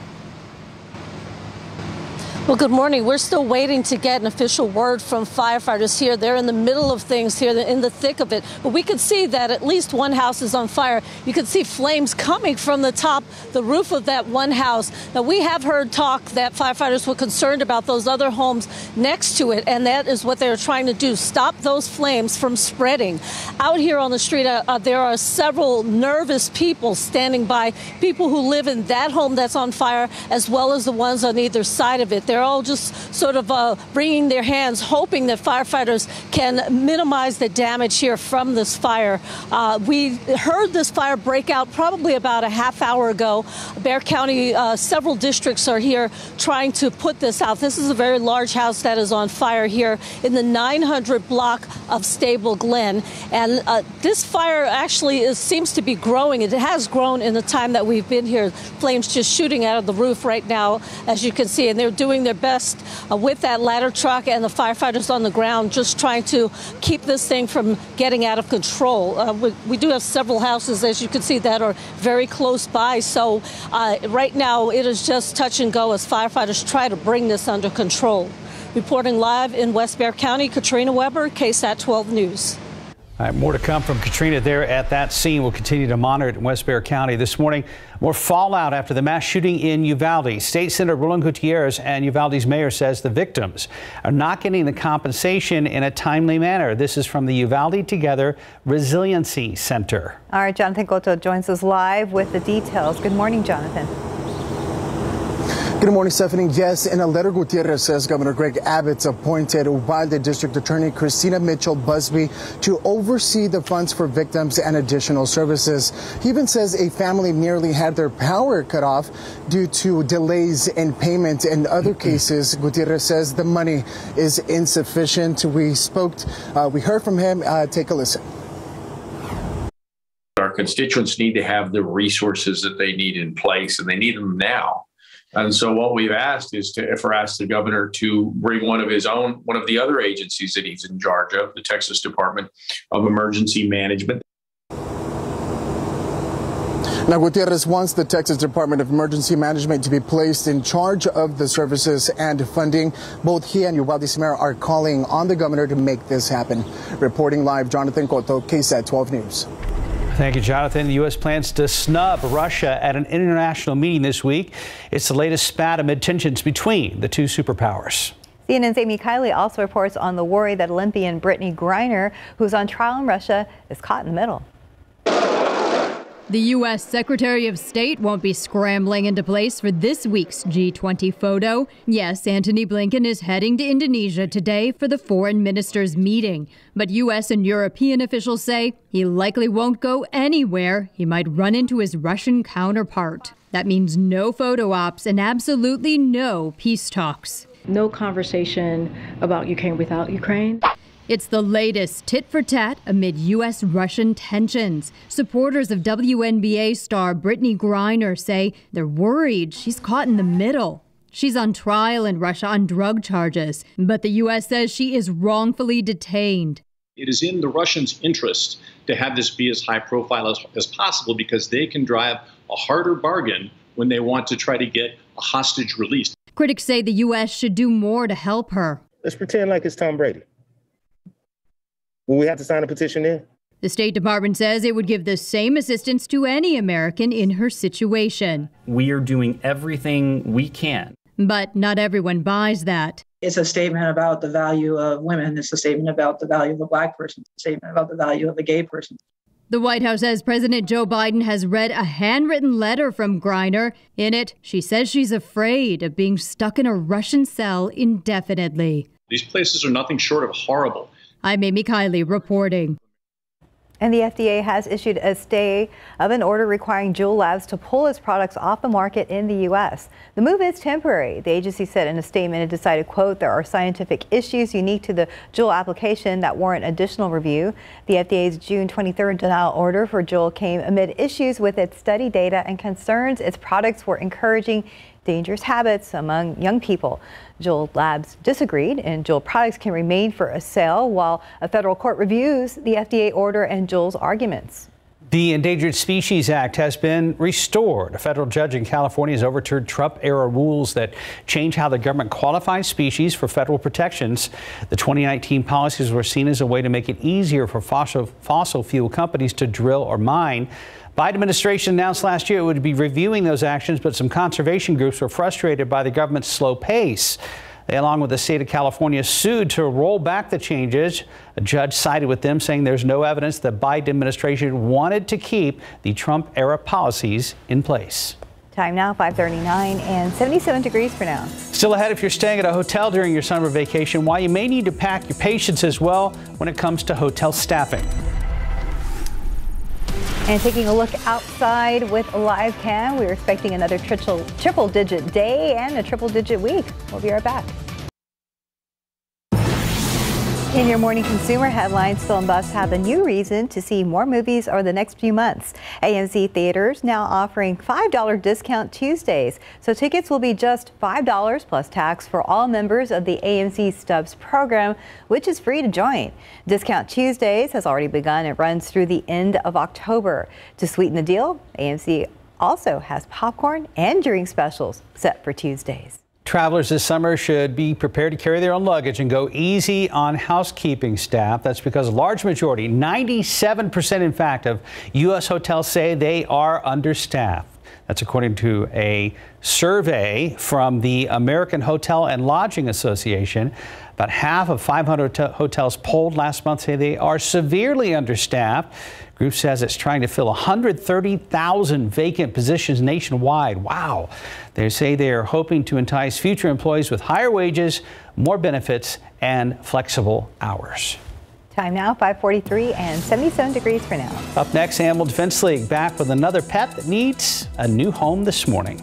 Well, good morning. We're still waiting to get an official word from firefighters here. They're in the middle of things here, in the thick of it. But we could see that at least one house is on fire. You could see flames coming from the top, the roof of that one house. Now, we have heard talk that firefighters were concerned about those other homes next to it, and that is what they're trying to do stop those flames from spreading. Out here on the street, uh, uh, there are several nervous people standing by, people who live in that home that's on fire, as well as the ones on either side of it. They're all just sort of uh, bringing their hands, hoping that firefighters can minimize the damage here from this fire. Uh, we heard this fire break out probably about a half hour ago. Bexar County, uh, several districts are here trying to put this out. This is a very large house that is on fire here in the 900 block of Stable Glen. And uh, this fire actually is, seems to be growing. It has grown in the time that we've been here. Flames just shooting out of the roof right now, as you can see. And they're doing doing their best uh, with that ladder truck and the firefighters on the ground, just trying to keep this thing from getting out of control. Uh, we, we, do have several houses, as you can see, that are very close by. So uh, right now, it is just touch and go as firefighters try to bring this under control. Reporting live in West Bexar County, Katrina Weber, KSAT 12 News. Right, more to come from Katrina there at that scene. We'll continue to monitor it in West Bexar County. This morning, more fallout after the mass shooting in Uvalde. State Senator Roland Gutierrez and Uvalde's mayor says the victims are not getting the compensation in a timely manner. This is from the Uvalde Together Resiliency Center. All right, Jonathan Cotto joins us live with the details. Good morning, Jonathan. Good morning, Stephanie. Yes, in a letter, Gutierrez says Governor Greg Abbott's appointed Uvalde District Attorney Christina Mitchell Busbee to oversee the funds for victims and additional services. He even says a family nearly had their power cut off due to delays in payment. In other cases, Gutierrez says the money is insufficient. We spoke, uh, we heard from him. Uh, take a listen. Our constituents need to have the resources that they need in place, and they need them now. And so what we've asked is to, if we're asked the governor to bring one of his own, one of the other agencies that he's in charge of, the Texas Department of Emergency Management. Now, Gutierrez wants the Texas Department of Emergency Management to be placed in charge of the services and funding. Both he and Uvalde Mayor are calling on the governor to make this happen. Reporting live, Jonathan Cotto, KSAT 12 News. Thank you, Jonathan. The U.S. plans to snub Russia at an international meeting this week. It's the latest spat amid tensions between the two superpowers. CNN's Amy Kiley also reports on the worry that Olympian Brittney Griner, who's on trial in Russia, is caught in the middle. The U.S. Secretary of State won't be scrambling into place for this week's G20 photo. Yes, Antony Blinken is heading to Indonesia today for the foreign ministers' meeting. But U.S. and European officials say he likely won't go anywhere. He might run into his Russian counterpart. That means no photo ops and absolutely no peace talks. No conversation about Ukraine without Ukraine. It's the latest tit for tat amid U.S. Russian tensions. Supporters of WNBA star Brittney Griner say they're worried she's caught in the middle. She's on trial in Russia on drug charges, but the U.S. says she is wrongfully detained. It is in the Russians' interest to have this be as high profile as, as possible because they can drive a harder bargain when they want to try to get a hostage released. Critics say the U.S. should do more to help her. Let's pretend like it's Tom Brady. Will we have to sign a petition then? The State Department says it would give the same assistance to any American in her situation. We are doing everything we can. But not everyone buys that. It's a statement about the value of women. It's a statement about the value of a black person. It's a statement about the value of a gay person. The White House says President Joe Biden has read a handwritten letter from Griner. In it, she says she's afraid of being stuck in a Russian cell indefinitely. These places are nothing short of horrible. I'm Amy Kiley reporting. And the FDA has issued a stay of an order requiring Juul Labs to pull its products off the market in the U.S. The move is temporary. The agency said in a statement it decided, quote, there are scientific issues unique to the Juul application that warrant additional review. The FDA's June 23rd denial order for Juul came amid issues with its study data and concerns its products were encouraging dangerous habits among young people. Juul Labs disagreed, and Joel products can remain for a sale while a federal court reviews the FDA order and Juul's arguments. The Endangered Species Act has been restored. A federal judge in California has overturned Trump era rules that change how the government qualifies species for federal protections. The 2019 policies were seen as a way to make it easier for fossil, fossil fuel companies to drill or mine. Biden administration announced last year it would be reviewing those actions, but some conservation groups were frustrated by the government's slow pace. They, along with the state of California, sued to roll back the changes. A judge sided with them, saying there's no evidence the Biden administration wanted to keep the Trump era policies in place. Time now 539 and 77 degrees for now. Still ahead if you're staying at a hotel during your summer vacation, why you may need to pack your patience as well when it comes to hotel staffing. And taking a look outside with live cam, we're expecting another triple, triple digit day and a triple digit week. We'll be right back. In your morning consumer headlines, film buffs have a new reason to see more movies over the next few months. AMC Theaters now offering $5 discount Tuesdays. So tickets will be just $5 plus tax for all members of the AMC Stubs program, which is free to join. Discount Tuesdays has already begun. It runs through the end of October. To sweeten the deal, AMC also has popcorn and drink specials set for Tuesdays. Travelers this summer should be prepared to carry their own luggage and go easy on housekeeping staff. That's because a large majority, 97% in fact, of U.S. hotels say they are understaffed. That's according to a survey from the American Hotel and Lodging Association. About half of 500 hotels polled last month say they are severely understaffed. Group says it's trying to fill 130,000 vacant positions nationwide. Wow. They say they are hoping to entice future employees with higher wages, more benefits, and flexible hours. Time now, 543 and 77 degrees for now. Up next, Animal Defense League back with another pet that needs a new home this morning.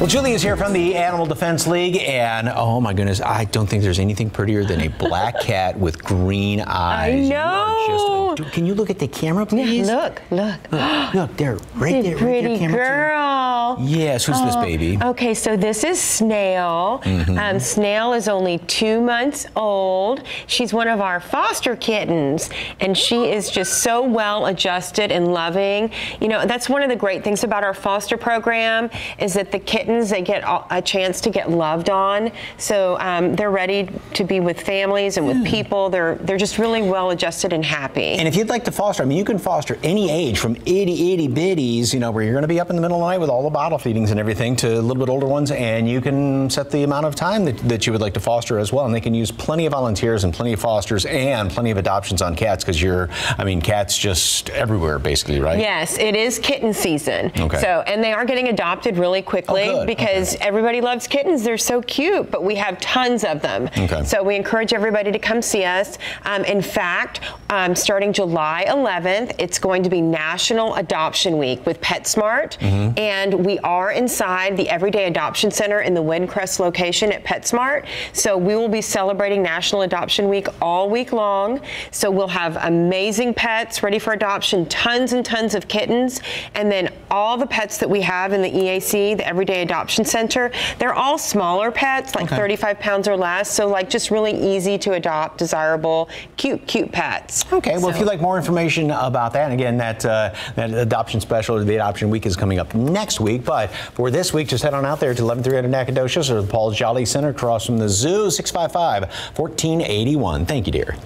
Well, Julie is here from the Animal Defense League, and oh my goodness, I don't think there's anything prettier than a black <laughs> cat with green eyes. I know. Just, can you look at the camera, please? look, look. Look, <gasps> look there, right there, right pretty there, girl. Yes, who's this Oh, baby? Okay, so this is Snail. Mhm. Um, Snail is only two months old. She's one of our foster kittens, and she is just so well adjusted and loving. You know, that's one of the great things about our foster program is that the kittens they get a chance to get loved on. So um, they're ready to be with families and with people. They're they're just really well adjusted and happy. And if you'd like to foster, I mean, you can foster any age from itty itty bitties, you know, where you're going to be up in the middle of the night with all the bottle feedings and everything, to a little bit older ones, and you can set the amount of time that, that you would like to foster as well. And they can use plenty of volunteers and plenty of fosters and plenty of adoptions on cats because you're, I mean, cats just everywhere basically, right? Yes, it is kitten season. Okay. So, and they are getting adopted really quickly Oh, good. because everybody loves kittens. They're so cute, but we have tons of them. Okay. So we encourage everybody to come see us. Um, in fact, um, starting July 11th, it's going to be National Adoption Week with PetSmart, Mhm. and we are inside the Everyday Adoption Center in the Windcrest location at PetSmart. So we will be celebrating National Adoption Week all week long. So we'll have amazing pets ready for adoption, tons and tons of kittens, and then all the pets that we have in the EAC, the Everyday Adoption Center, they're all smaller pets, like Okay. 35 pounds or less. So like just really easy to adopt, desirable, cute, cute pets. Okay, well, if you'd like more information about that, and again, that uh, that adoption special or the adoption week is coming up next week. But for this week, just head on out there to 11300 Nacogdoches or the Paul Jolley Center across from the zoo, 655 1481. Thank you, dear.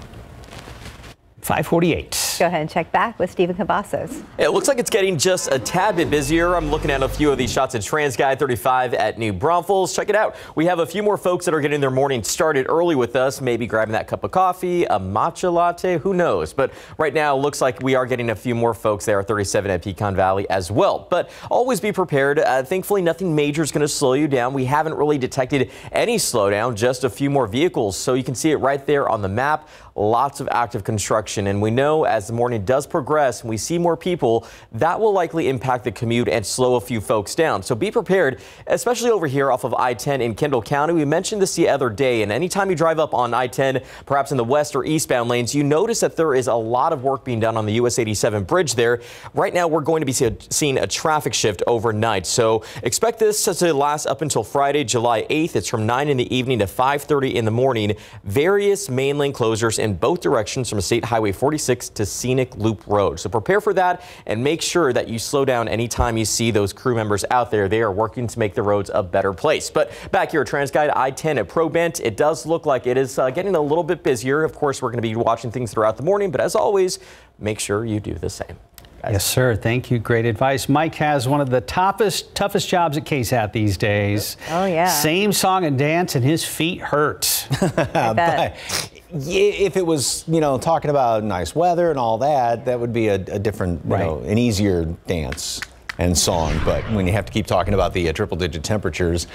548. Go ahead and check back with Stephen Cavazos. It looks like it's getting just a tad bit busier. I'm looking at a few of these shots at TransGuide 35 at New Braunfels. Check it out. We have a few more folks that are getting their morning started early with us, maybe grabbing that cup of coffee, a matcha latte, who knows. But right now, it looks like we are getting a few more folks there at 37 at Pecan Valley as well. But always be prepared. Uh, thankfully, nothing major is going to slow you down. We haven't really detected any slowdown, just a few more vehicles. So you can see it right there on the map lots of active construction. And we know as the morning does progress and we see more people, that will likely impact the commute and slow a few folks down. So be prepared, especially over here off of I-10 in Kendall County. We mentioned this the other day, and anytime you drive up on I-10, perhaps in the west or eastbound lanes, you notice that there is a lot of work being done on the US 87 bridge there. Right now, we're going to be seeing a traffic shift overnight. So expect this to last up until Friday, July 8th. It's from 9 in the evening to 5.30 in the morning. Various main lane closures in both directions from State Highway 46 to Scenic Loop Road. So prepare for that and make sure that you slow down anytime you see those crew members out there. They are working to make the roads a better place. But back here at TransGuide I-10 at Probandt, it does look like it is uh, getting a little bit busier. Of course, we're going to be watching things throughout the morning, but as always, make sure you do the same. Yes, sir. Thank you. Great advice. Mike has one of the toughest, toughest jobs at KSAT these days. Oh, yeah. Same song and dance, and his feet hurt. <laughs> <laughs> if it was, you know, talking about nice weather and all that, that would be a, a different, you Right. know, an easier dance and song. But when you have to keep talking about the uh, triple digit temperatures,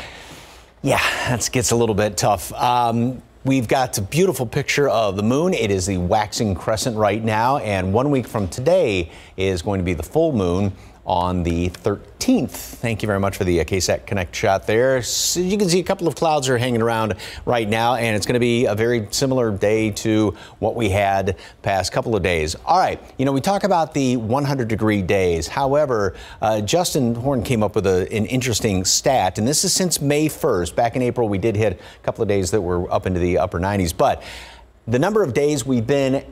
yeah, that gets a little bit tough. Um, we've got a beautiful picture of the moon. It is the waxing crescent right now, and one week from today is going to be the full moon on the 13th. Thank you very much for the uh, KSAT Connect shot there. So you can see a couple of clouds are hanging around right now, and it's going to be a very similar day to what we had past couple of days. All right, you know, we talk about the 100 degree days. However, uh, Justin Horne came up with a, an interesting stat, and this is since May 1st. Back in April, we did hit a couple of days that were up into the upper 90s, but the number of days we've been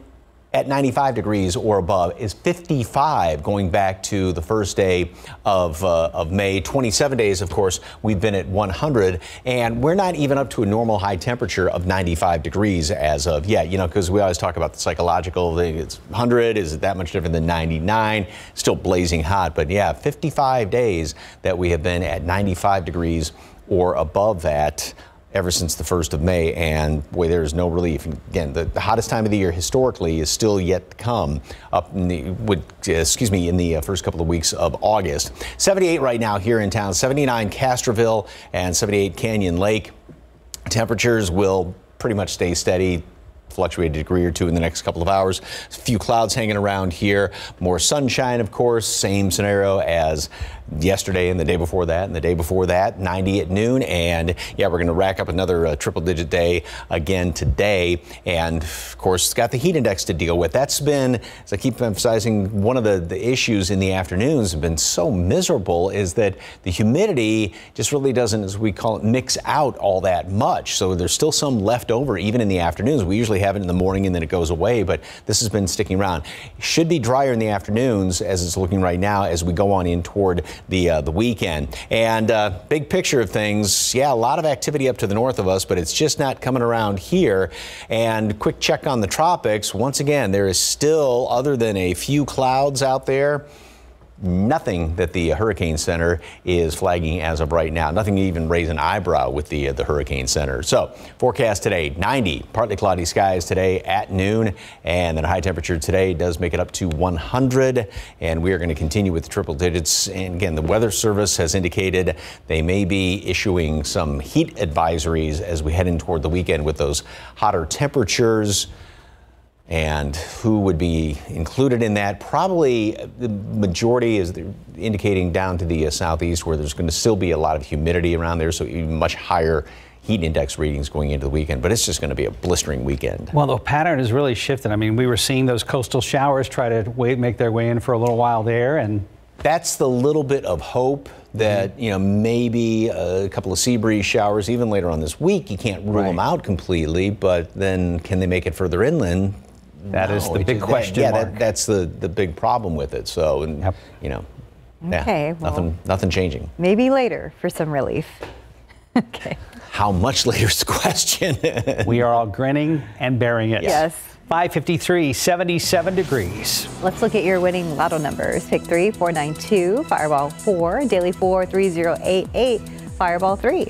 at 95 degrees or above is 55 going back to the first day of, uh, of May. 27 days, of course, we've been at 100, and we're not even up to a normal high temperature of 95 degrees as of yet, you know, because we always talk about the psychological thing. It's 100, is it that much different than 99? Still blazing hot, but yeah, 55 days that we have been at 95 degrees or above that ever since the 1st of May, and boy, there's no relief. Again, the, the hottest time of the year historically is still yet to come up in the, would, uh, excuse me, in the uh, first couple of weeks of August. 78 right now here in town, 79 Castroville and 78 Canyon Lake. Temperatures will pretty much stay steady fluctuate a degree or two in the next couple of hours. A few clouds hanging around here. More sunshine, of course. Same scenario as yesterday and the day before that and the day before that. 90 at noon. And yeah, we're going to rack up another uh, triple digit day again today. And of course, it's got the heat index to deal with. That's been, as I keep emphasizing, one of the, the issues in the afternoons have been so miserable is that the humidity just really doesn't, as we call it, mix out all that much. So there's still some left over even in the afternoons. We usually have it in the morning and then it goes away, but this has been sticking around. Should be drier in the afternoons as it's looking right now as we go on in toward the uh, the weekend. And uh, big picture of things, yeah, a lot of activity up to the north of us, but it's just not coming around here. And quick check on the tropics. Once again, there is still, other than a few clouds out there, nothing that the Hurricane Center is flagging as of right now. Nothing to even raise an eyebrow with the, uh, the Hurricane Center. So, forecast today 90, partly cloudy skies today at noon, and then high temperature today does make it up to 100. And we are going to continue with triple digits. And again, the Weather Service has indicated they may be issuing some heat advisories as we head in toward the weekend with those hotter temperatures. And who would be included in that? Probably the majority is indicating down to the uh, southeast where there's going to still be a lot of humidity around there, so even much higher heat index readings going into the weekend. But it's just going to be a blistering weekend. Well, the pattern has really shifted. I mean, we were seeing those coastal showers try to wait, make their way in for a little while there, and that's the little bit of hope that you know maybe a couple of sea breeze showers even later on this week. You can't rule them out completely, but then can they make it further inland? That is the big just- question Yeah, mark. that, that's the the big problem with it. So, and, you know, yeah, Okay, well- nothing nothing changing. Maybe later for some relief. <laughs> okay. How much later is the question? <laughs> we are all grinning and bearing it. Yes. 553, 77 degrees. Let's look at your winning lotto numbers. Pick 3, 492, Fireball 4, Daily 4, 3088, Fireball 3.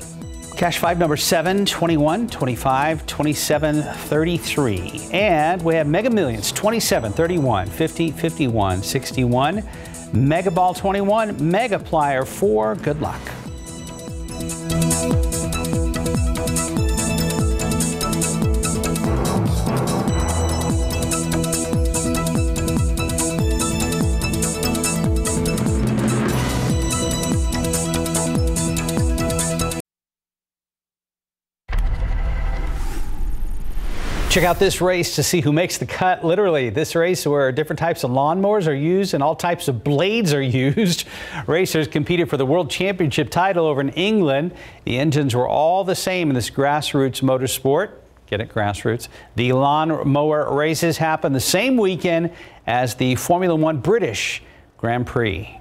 Cash 5 number 7, 21, 25, 27, 33. And we have Mega Millions 27, 31, 50, 51, 61. Mega Ball 21, Megaplier 4. Good luck. Check out this race to see who makes the cut. Literally, this race where different types of lawnmowers are used and all types of blades are <laughs> used. Racers competed for the World Championship title over in England. The engines were all the same in this grassroots motorsport. Get it, grassroots. The lawnmower races happen the same weekend as the Formula One British Grand Prix.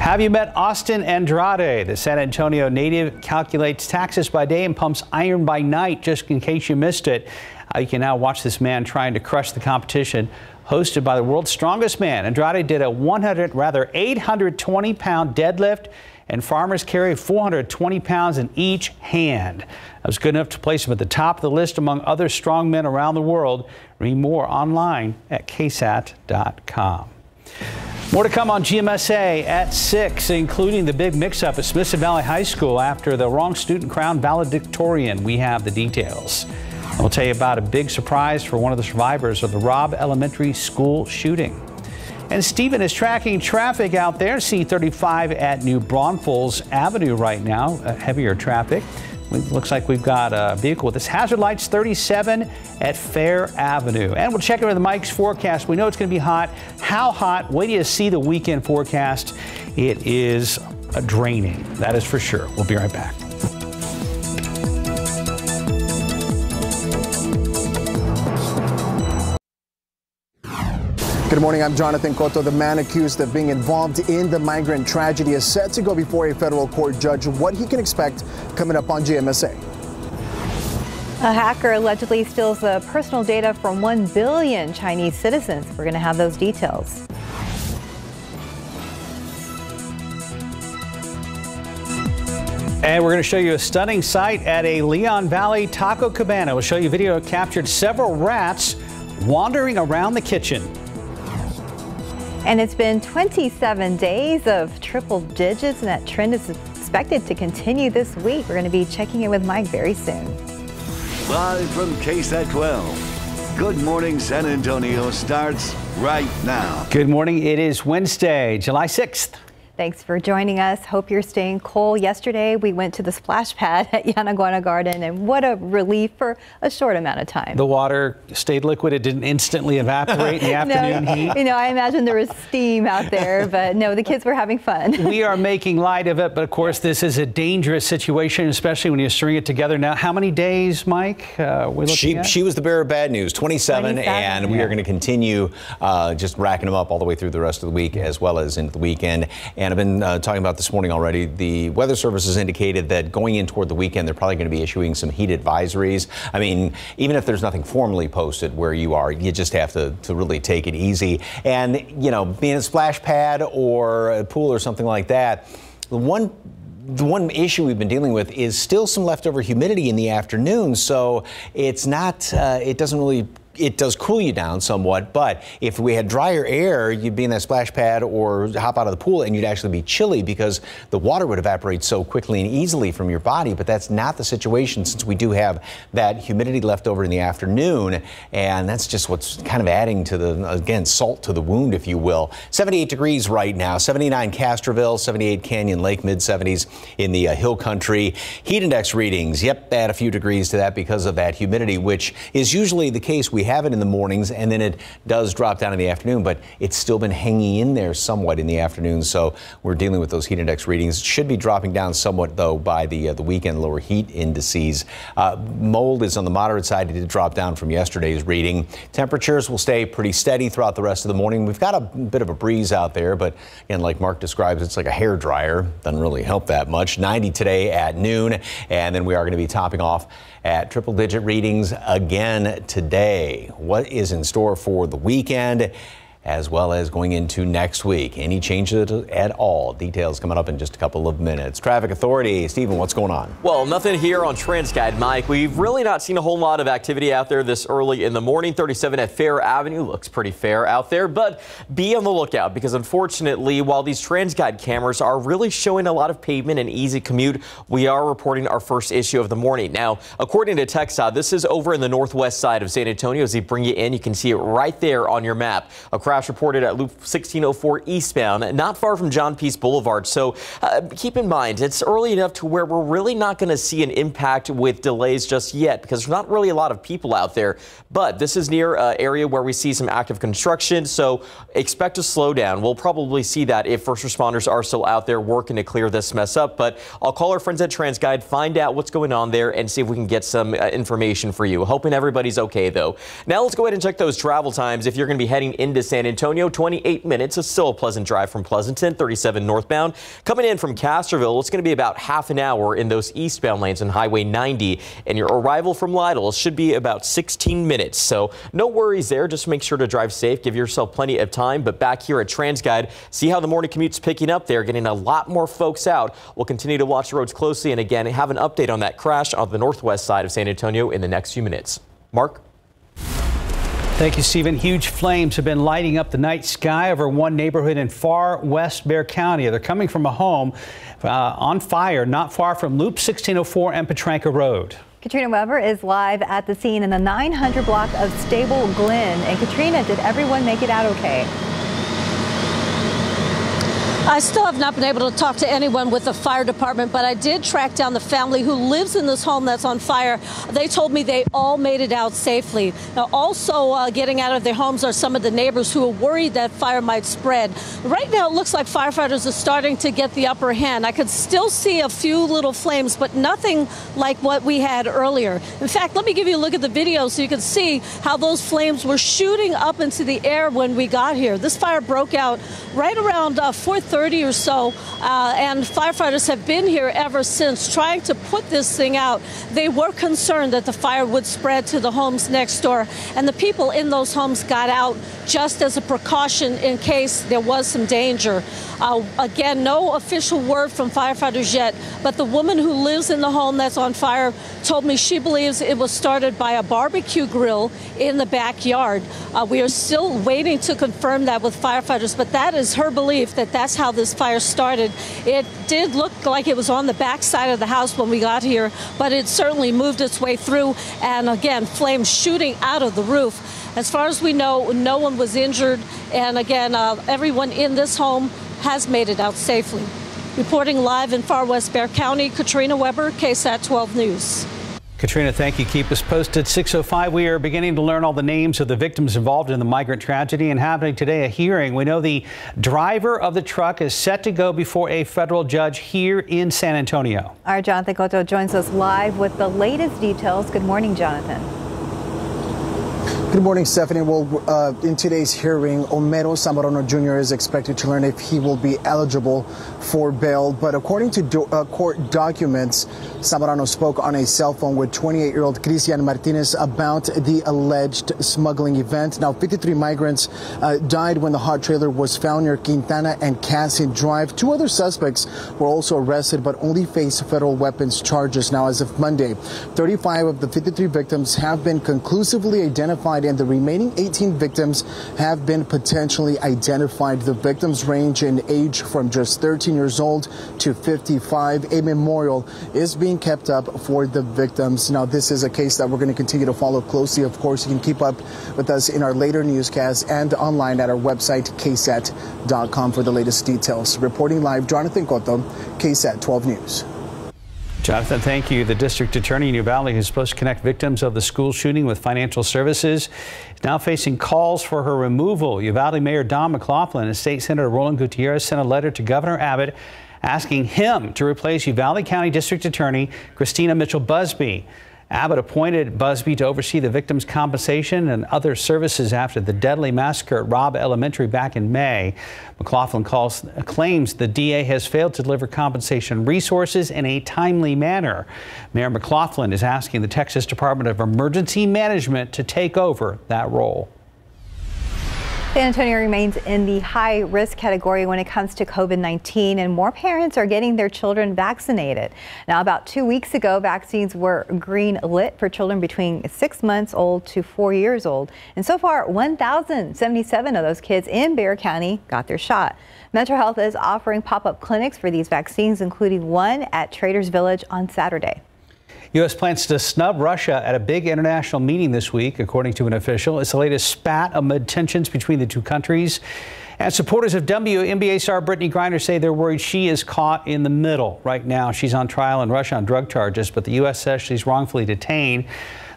Have you met Austin Andrade? The San Antonio native calculates taxes by day and pumps iron by night, just in case you missed it. Uh, you can now watch this man trying to crush the competition. Hosted by the world's strongest man, Andrade did a 100, rather 820 pound deadlift, and farmers carry 420 pounds in each hand. That was good enough to place him at the top of the list among other strong men around the world. Read more online at ksat.com. More to come on GMSA at 6, including the big mix-up at Smithson Valley High School after the wrong student crowned valedictorian. We have the details. We'll tell you about a big surprise for one of the survivors of the Robb Elementary School shooting. And Stephen is tracking traffic out there. C35 at New Braunfels Avenue right now, uh, heavier traffic. It looks like we've got a vehicle with this hazard lights 37 at Fair Avenue. And we'll check in with Mike's forecast. We know it's going to be hot. How hot? Wait you see the weekend forecast. It is draining. That is for sure. We'll be right back. Good morning. I'm Jonathan Cotto. The man accused of being involved in the migrant tragedy is set to go before a federal court judge. What he can expect coming up on GMSA. A hacker allegedly steals the personal data from 1 billion Chinese citizens. We're going to have those details. And we're going to show you a stunning sight at a Leon Valley Taco Cabana. We'll show you video captured several rats wandering around the kitchen. And it's been 27 days of triple digits, and that trend is expected to continue this week. We're going to be checking in with Mike very soon. Live from KSAT 12. Good Morning San Antonio starts right now. Good morning. It is Wednesday, July 6th. Thanks for joining us. Hope you're staying cool. Yesterday, we went to the splash pad <laughs> at Yanaguana Garden, and what a relief for a short amount of time. The water stayed liquid. It didn't instantly evaporate in the <laughs> afternoon no, heat. You know, I imagine there was steam out there, <laughs> but no, the kids were having fun. we are making light of it, but of course, this is a dangerous situation, especially when you string it together. Now, how many days, Mike? Uh, we she, at? she was the bearer of bad news, 27, 27 and yeah. we are going to continue uh, just racking them up all the way through the rest of the week as well as into the weekend. And I've been uh, talking about this morning already. The Weather Service has indicated that going in toward the weekend, they're probably going to be issuing some heat advisories. I mean, even if there's nothing formally posted where you are, you just have to, to really take it easy. And, you know, being a splash pad or a pool or something like that, the one the one issue we've been dealing with is still some leftover humidity in the afternoon, so it's not, uh, it doesn't really it does cool you down somewhat, but if we had drier air, you'd be in that splash pad or hop out of the pool and you'd actually be chilly because the water would evaporate so quickly and easily from your body. But that's not the situation since we do have that humidity left over in the afternoon. And that's just what's kind of adding to the, again, salt to the wound, if you will. 78 degrees right now, 79 Castroville, 78 Canyon Lake, mid 70s in the uh, hill country. Heat index readings, yep, add a few degrees to that because of that humidity, which is usually the case we have it in the mornings and then it does drop down in the afternoon, but it's still been hanging in there somewhat in the afternoon. So we're dealing with those heat index readings. It should be dropping down somewhat though by the uh, the weekend lower heat indices. Uh, mold is on the moderate side. It did drop down from yesterday's reading. Temperatures will stay pretty steady throughout the rest of the morning. We've got a bit of a breeze out there, but again, like Mark describes, it's like a hair dryer. Doesn't really help that much. 90 today at noon, and then we are going to be topping off at triple digit readings again today. What is in store for the weekend? As well as going into next week. Any changes at all? Details coming up in just a couple of minutes. Traffic Authority, Stephen, what's going on? Well, nothing here on TransGuide, Mike. We've really not seen a whole lot of activity out there this early in the morning. 37 at Fair Avenue looks pretty fair out there, but be on the lookout because unfortunately, while these TransGuide cameras are really showing a lot of pavement and easy commute, we are reporting our first issue of the morning. Now, according to TxDOT, this is over in the northwest side of San Antonio. As they bring you in, you can see it right there on your map. Across crash reported at Loop 1604 eastbound, not far from John Peace Boulevard. So uh, keep in mind, it's early enough to where we're really not going to see an impact with delays just yet because there's not really a lot of people out there. But this is near an area where we see some active construction, so expect a slowdown. We'll probably see that if first responders are still out there working to clear this mess up. But I'll call our friends at TransGuide, find out what's going on there, and see if we can get some uh, information for you. Hoping everybody's okay, though. Now let's go ahead and check those travel times. If you're going to be heading into San Antonio, 28 minutes. It's still a pleasant drive from Pleasanton, 37 northbound. Coming in from Castroville, it's going to be about half an hour in those eastbound lanes on Highway 90. And your arrival from Lytle should be about 16 minutes. So no worries there. Just make sure to drive safe. Give yourself plenty of time. But back here at TransGuide, see how the morning commute's picking up there, getting a lot more folks out. We'll continue to watch the roads closely and again have an update on that crash on the northwest side of San Antonio in the next few minutes. Mark? Thank you, Stephen. Huge flames have been lighting up the night sky over one neighborhood in far west Bexar County. They're coming from a home uh, on fire not far from Loop 1604 and Potranco Road. Katrina Weber is live at the scene in the 900 block of Stable Glen. And Katrina, did everyone make it out okay? I still have not been able to talk to anyone with the fire department, but I did track down the family who lives in this home that's on fire. They told me they all made it out safely. Now, also uh, getting out of their homes are some of the neighbors who are worried that fire might spread. Right now, it looks like firefighters are starting to get the upper hand. I could still see a few little flames, but nothing like what we had earlier. In fact, let me give you a look at the video so you can see how those flames were shooting up into the air when we got here. This fire broke out right around uh, 4:30 30 or so, uh, and firefighters have been here ever since trying to put this thing out. They were concerned that the fire would spread to the homes next door, and the people in those homes got out just as a precaution in case there was some danger. Uh, again, no official word from firefighters yet, but the woman who lives in the home that's on fire told me she believes it was started by a barbecue grill in the backyard. Uh, we are still waiting to confirm that with firefighters, but that is her belief that that's how this fire started. It did look like it was on the back side of the house when we got here, but it certainly moved its way through, and again, flames shooting out of the roof. As far as we know, no one was injured, and again, uh, everyone in this home has made it out safely. Reporting live in far west Bexar County, Katrina Weber, KSAT 12 News. Katrina, thank you. Keep us posted. 605, we are beginning to learn all the names of the victims involved in the migrant tragedy and happening today a hearing. We know the driver of the truck is set to go before a federal judge here in San Antonio. Our Jonathan Cotto joins us live with the latest details. Good morning, Jonathan. Good morning, Stephanie. Well, uh, in today's hearing, Homero Zamorano Jr. is expected to learn if he will be eligible for bail. But according to do, uh, court documents, Zamorano spoke on a cell phone with 28-year-old Cristian Martinez about the alleged smuggling event. Now, 53 migrants uh, died when the hot trailer was found near Quintana and Cassin Drive. Two other suspects were also arrested, but only face federal weapons charges now as of Monday. 35 of the 53 victims have been conclusively identified and the remaining 18 victims have been potentially identified. The victims range in age from just 13 years old to 55. A memorial is being kept up for the victims. Now, this is a case that we're going to continue to follow closely. Of course, you can keep up with us in our later newscasts and online at our website, ksat.com for the latest details. Reporting live, Jonathan Cotto, KSAT 12 News. Jonathan, thank you. The district attorney in Uvalde, who's supposed to connect victims of the school shooting with financial services, is now facing calls for her removal. Uvalde Mayor Don McLaughlin and State Senator Roland Gutierrez sent a letter to Governor Abbott asking him to replace Uvalde County District Attorney Christina Mitchell Busbee. Abbott appointed Busbee to oversee the victims' compensation and other services after the deadly massacre at Robb Elementary back in May. McLaughlin calls, claims the DA has failed to deliver compensation resources in a timely manner. Mayor McLaughlin is asking the Texas Department of Emergency Management to take over that role. San Antonio remains in the high risk category when it comes to COVID 19, and more parents are getting their children vaccinated. Now, about two weeks ago, vaccines were green lit for children between six months old to four years old. And so far, 1,077 of those kids in Bexar County got their shot. Metro Health is offering pop up clinics for these vaccines, including one at Traders Village on Saturday. U.S. plans to snub Russia at a big international meeting this week, according to an official. It's the latest spat amid tensions between the two countries. And supporters of WNBA star Brittney Griner say they're worried she is caught in the middle. Right now, she's on trial in Russia on drug charges, but the U.S. says she's wrongfully detained.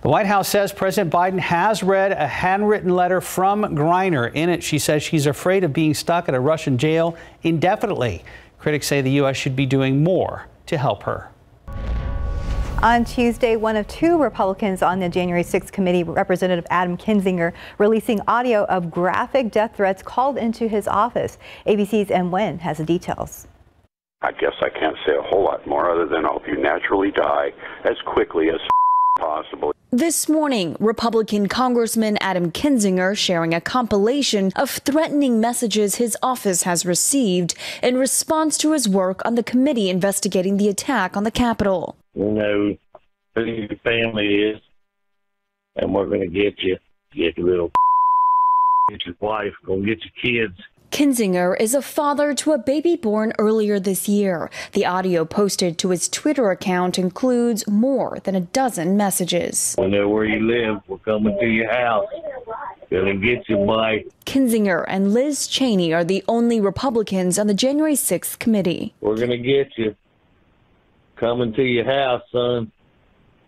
The White House says President Biden has read a handwritten letter from Griner. In it, she says she's afraid of being stuck at a Russian jail indefinitely. Critics say the U.S. should be doing more to help her. On Tuesday, one of two Republicans on the January 6th committee, Representative Adam Kinzinger, releasing audio of graphic death threats called into his office. ABC's M. Nguyen has the details. I guess I can't say a whole lot more other than I hope you naturally die as quickly as <laughs> possible. This morning, Republican Congressman Adam Kinzinger sharing a compilation of threatening messages his office has received in response to his work on the committee investigating the attack on the Capitol. We know who your family is, and we're going to get you. Get your little <laughs> get your wife, go get your kids. Kinzinger is a father to a baby born earlier this year. The audio posted to his Twitter account includes more than a dozen messages. We know where you live. We're coming to your house. Gonna get you, boy. Kinzinger and Liz Cheney are the only Republicans on the January 6th committee. We're gonna get you. Coming to your house, son.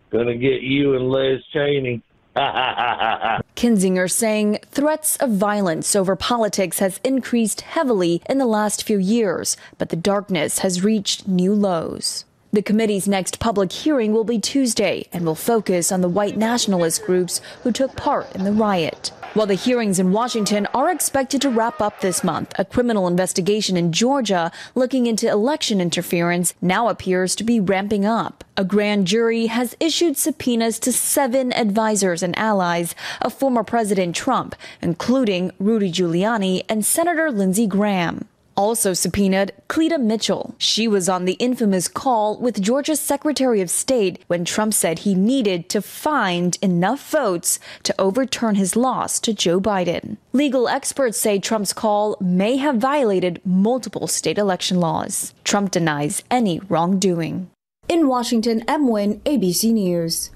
Gonna get you and Liz Cheney. <laughs> Kinzinger saying threats of violence over politics has increased heavily in the last few years, but the darkness has reached new lows. The committee's next public hearing will be Tuesday and will focus on the white nationalist groups who took part in the riot. While the hearings in Washington are expected to wrap up this month, a criminal investigation in Georgia looking into election interference now appears to be ramping up. A grand jury has issued subpoenas to seven advisors and allies of former President Trump, including Rudy Giuliani and Senator Lindsey Graham also subpoenaed Cleta Mitchell. She was on the infamous call with Georgia's Secretary of State when Trump said he needed to find enough votes to overturn his loss to Joe Biden. Legal experts say Trump's call may have violated multiple state election laws. Trump denies any wrongdoing. In Washington, M. Nguyen, ABC News.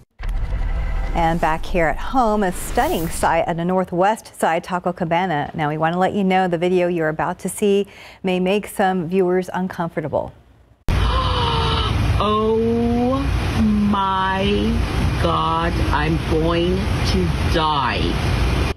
And back here at home, a stunning sight at the northwest side Taco Cabana. Now, we want to let you know the video you're about to see may make some viewers uncomfortable. <gasps> oh my God, I'm going to die.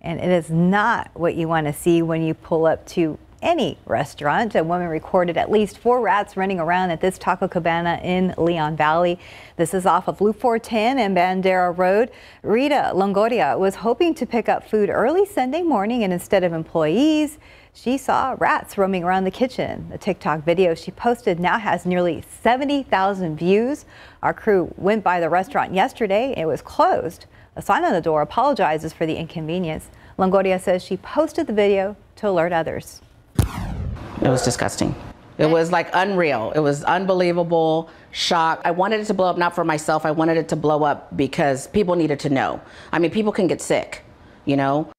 And it is not what you want to see when you pull up to any restaurant. A woman recorded at least four rats running around at this Taco Cabana in Leon Valley. This is off of Loop 410 and Bandera Road. Rita Longoria was hoping to pick up food early Sunday morning and instead of employees, she saw rats roaming around the kitchen. The TikTok video she posted now has nearly 70,000 views. Our crew went by the restaurant yesterday. It was closed. A sign on the door apologizes for the inconvenience. Longoria says she posted the video to alert others. It was disgusting. It was like unreal. It was unbelievable, shock. I wanted it to blow up not for myself. I wanted it to blow up because people needed to know. I mean, people can get sick, you know?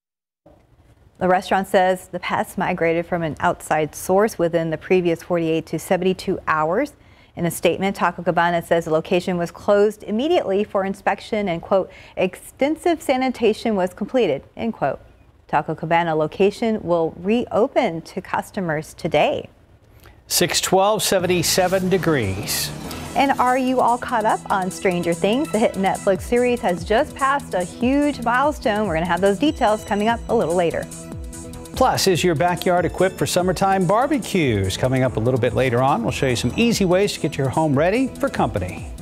The restaurant says the pests migrated from an outside source within the previous 48 to 72 hours. In a statement, Taco Cabana says the location was closed immediately for inspection and, quote, extensive sanitation was completed, end quote. Taco Cabana location will reopen to customers today. 612, 77 degrees. And are you all caught up on Stranger Things? The hit Netflix series has just passed a huge milestone. We're going to have those details coming up a little later. Plus, is your backyard equipped for summertime barbecues? Coming up a little bit later on, we'll show you some easy ways to get your home ready for company.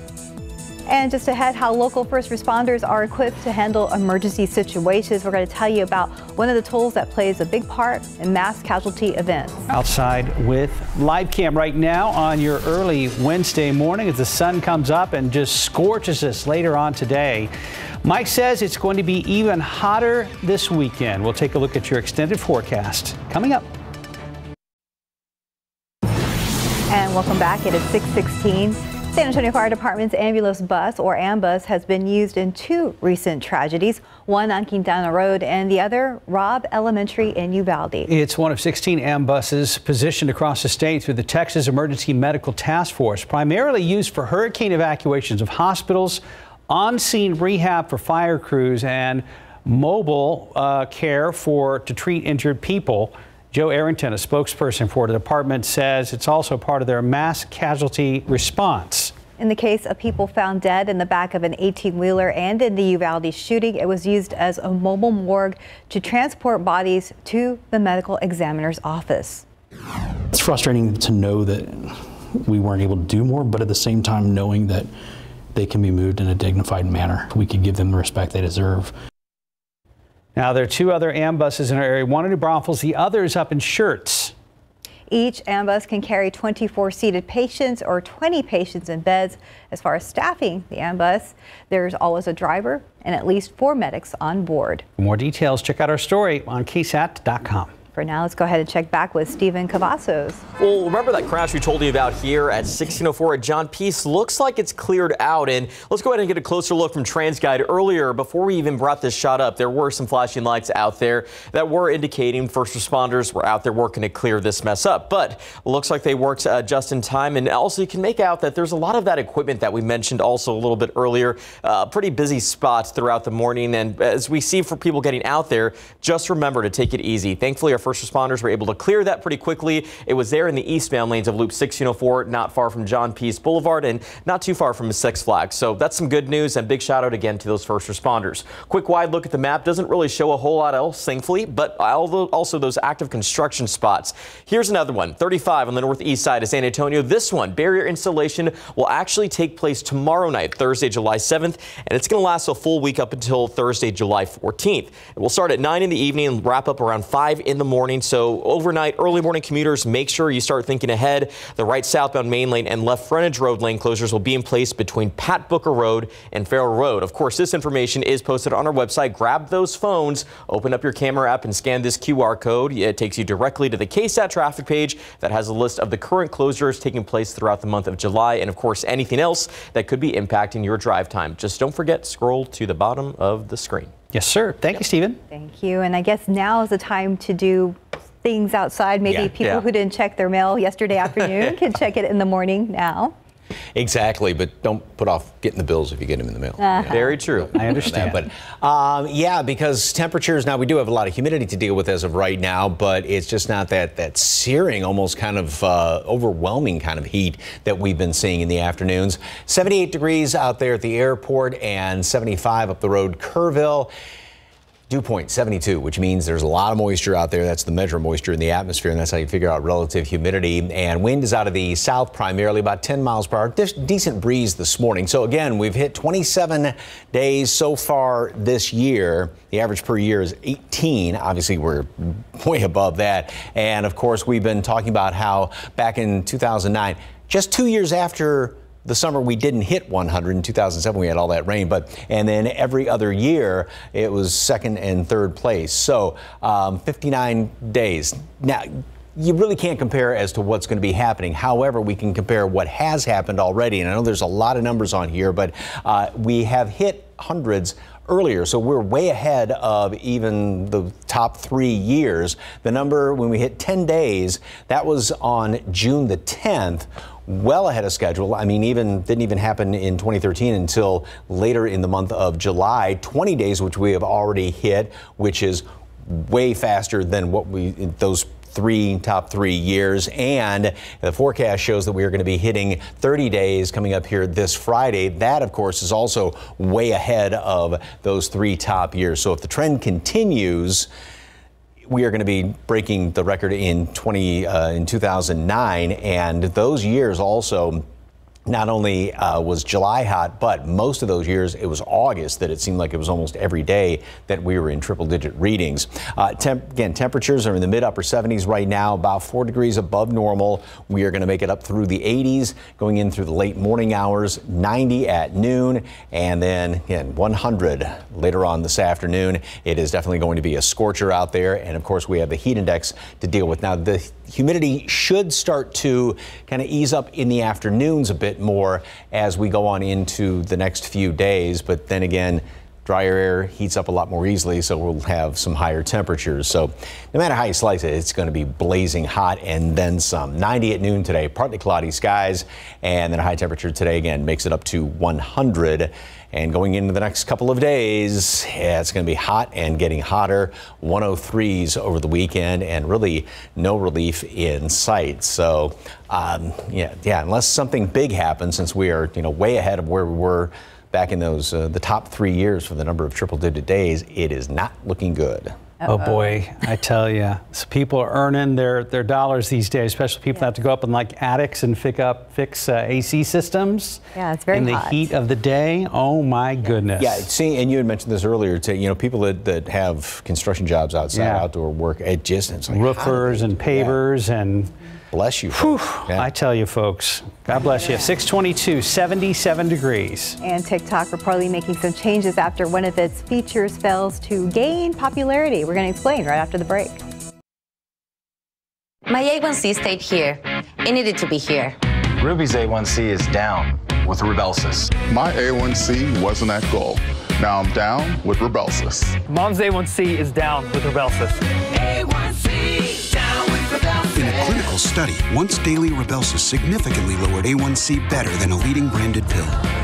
And just ahead, how local first responders are equipped to handle emergency situations. We're going to tell you about one of the tools that plays a big part in mass casualty events. Outside with live cam right now on your early Wednesday morning as the sun comes up and just scorches us later on today. Mike says it's going to be even hotter this weekend. We'll take a look at your extended forecast coming up. And welcome back. It is 616. San Antonio Fire Department's ambulance bus, or AMBUS, has been used in two recent tragedies, one on Quintana Road and the other, Robb Elementary in Uvalde. It's one of 16 AMBUSs positioned across the state through the Texas Emergency Medical Task Force, primarily used for hurricane evacuations of hospitals, on-scene rehab for fire crews, and mobile uh, care for to treat injured people. Joe Arrington, a spokesperson for the department, says it's also part of their mass casualty response. In the case of people found dead in the back of an 18 wheeler and in the Uvalde shooting, it was used as a mobile morgue to transport bodies to the medical examiner's office. It's frustrating to know that we weren't able to do more, but at the same time, knowing that they can be moved in a dignified manner, we can give them the respect they deserve. Now, there are two other AMBUSs in our area, one in New Braunfels, the other is up in Schertz. Each AMBUS can carry 24 seated patients or 20 patients in beds. As far as staffing the AMBUS, there's always a driver and at least four medics on board. For more details, check out our story on ksat.com. For now, let's go ahead and check back with Stephen Cavazos. Well, remember that crash we told you about here at 1604 at John Peace? Looks like it's cleared out. And let's go ahead and get a closer look from TransGuide. Earlier, before we even brought this shot up, there were some flashing lights out there that were indicating first responders were out there working to clear this mess up. But looks like they worked uh, just in time. And also, you can make out that there's a lot of that equipment that we mentioned also a little bit earlier. Uh, pretty busy spots throughout the morning. And as we see for people getting out there, just remember to take it easy. Thankfully, our first responders were able to clear that pretty quickly. It was there in the eastbound lanes of Loop 1604, not far from John Peace Boulevard and not too far from Six Flags. So that's some good news and big shout out again to those first responders. Quick wide look at the map doesn't really show a whole lot else, thankfully, but also those active construction spots. Here's another one, 35 on the northeast side of San Antonio. This one, barrier installation, will actually take place tomorrow night, Thursday, July 7th, and it's going to last a full week up until Thursday, July 14th. It will start at 9 in the evening and wrap up around 5 in the morning. So overnight, early morning commuters, make sure you start thinking ahead. The right southbound main lane and left frontage road lane closures will be in place between Pat Booker Road and Farrell Road. Of course, this information is posted on our website. Grab those phones, open up your camera app and scan this QR code. It takes you directly to the KSAT traffic page that has a list of the current closures taking place throughout the month of July and of course anything else that could be impacting your drive time. Just don't forget, scroll to the bottom of the screen. Yes, sir. Thank you, Stephen. Thank you. And I guess now is the time to do things outside. Maybe Yeah. people Yeah. who didn't check their mail yesterday <laughs> afternoon can check it in the morning now. Exactly, but don't put off getting the bills if you get them in the mail. Uh-huh. Very true. I understand. But um, yeah, because temperatures now we do have a lot of humidity to deal with as of right now, but it's just not that that searing, almost kind of uh, overwhelming kind of heat that we've been seeing in the afternoons. 78 degrees out there at the airport and 75 up the road, Kerrville. Dew point 72, which means there's a lot of moisture out there. That's the measure of moisture in the atmosphere, and that's how you figure out relative humidity. And wind is out of the south primarily, about 10 miles per hour. Dis- decent breeze this morning. So again, we've hit 27 days so far this year. The average per year is 18. Obviously, we're <laughs> way above that. And of course, we've been talking about how back in 2009, just two years after the summer we didn't hit 100 in 2007 we had all that rain but and then every other year it was second and third place so um, 59 days now you really can't compare as to what's going to be happening. However, we can compare what has happened already. And I know there's a lot of numbers on here, but uh, we have hit hundreds earlier. So we're way ahead of even the top three years. The number when we hit 10 days, that was on June the 10th well ahead of schedule. I mean, even didn't even happen in 2013 until later in the month of July. 20 days, which we have already hit, which is way faster than what we those three top three years. And the forecast shows that we are going to be hitting 30 days coming up here this Friday. That, of course, is also way ahead of those three top years. So if the trend continues, we are going to be breaking the record in 20 uh, in 2009, and those years also not only uh, was July hot, but most of those years it was August that it seemed like it was almost every day that we were in triple digit readings. Uh, temp again, temperatures are in the mid upper 70s right now, about four degrees above normal. We are going to make it up through the 80s going in through the late morning hours, 90 at noon, and then again 100 later on this afternoon. It is definitely going to be a scorcher out there, and of course we have the heat index to deal with. Now the humidity should start to kind of ease up in the afternoons a bit more as we go on into the next few days. But then again, drier air heats up a lot more easily, so we'll have some higher temperatures. So no matter how you slice it, it's going to be blazing hot and then some. 90 at noon today, partly cloudy skies, and then a high temperature today again makes it up to 100. And going into the next couple of days, yeah, it's going to be hot and getting hotter. 103s over the weekend, and really no relief in sight. So, um, yeah, yeah, unless something big happens, since we are you know way ahead of where we were back in those uh, the top three years for the number of triple-digit days, it is not looking good. Oh boy, I tell you, so people are earning their, their dollars these days, especially people that have to go up in like attics and fix up fix uh, AC systems. Yeah, it's very in the hot. heat of the day. Oh my goodness. Yeah, see, and you had mentioned this earlier. To you know, people that, that have construction jobs outside, Yeah. outdoor work, it just it's like roofers and pavers and bless you. Whew, I tell you, folks. God bless you. 622, 77 degrees. And TikTok reportedly making some changes after one of its features fails to gain popularity. We're going to explain right after the break. My A1C stayed here. It needed to be here. Ruby's A1C is down with Rybelsus. My A1C wasn't at goal. Now I'm down with Rybelsus. Mom's A1C is down with Rybelsus. with a clinical study, once daily Rybelsus significantly lowered A1C better than a leading branded pill.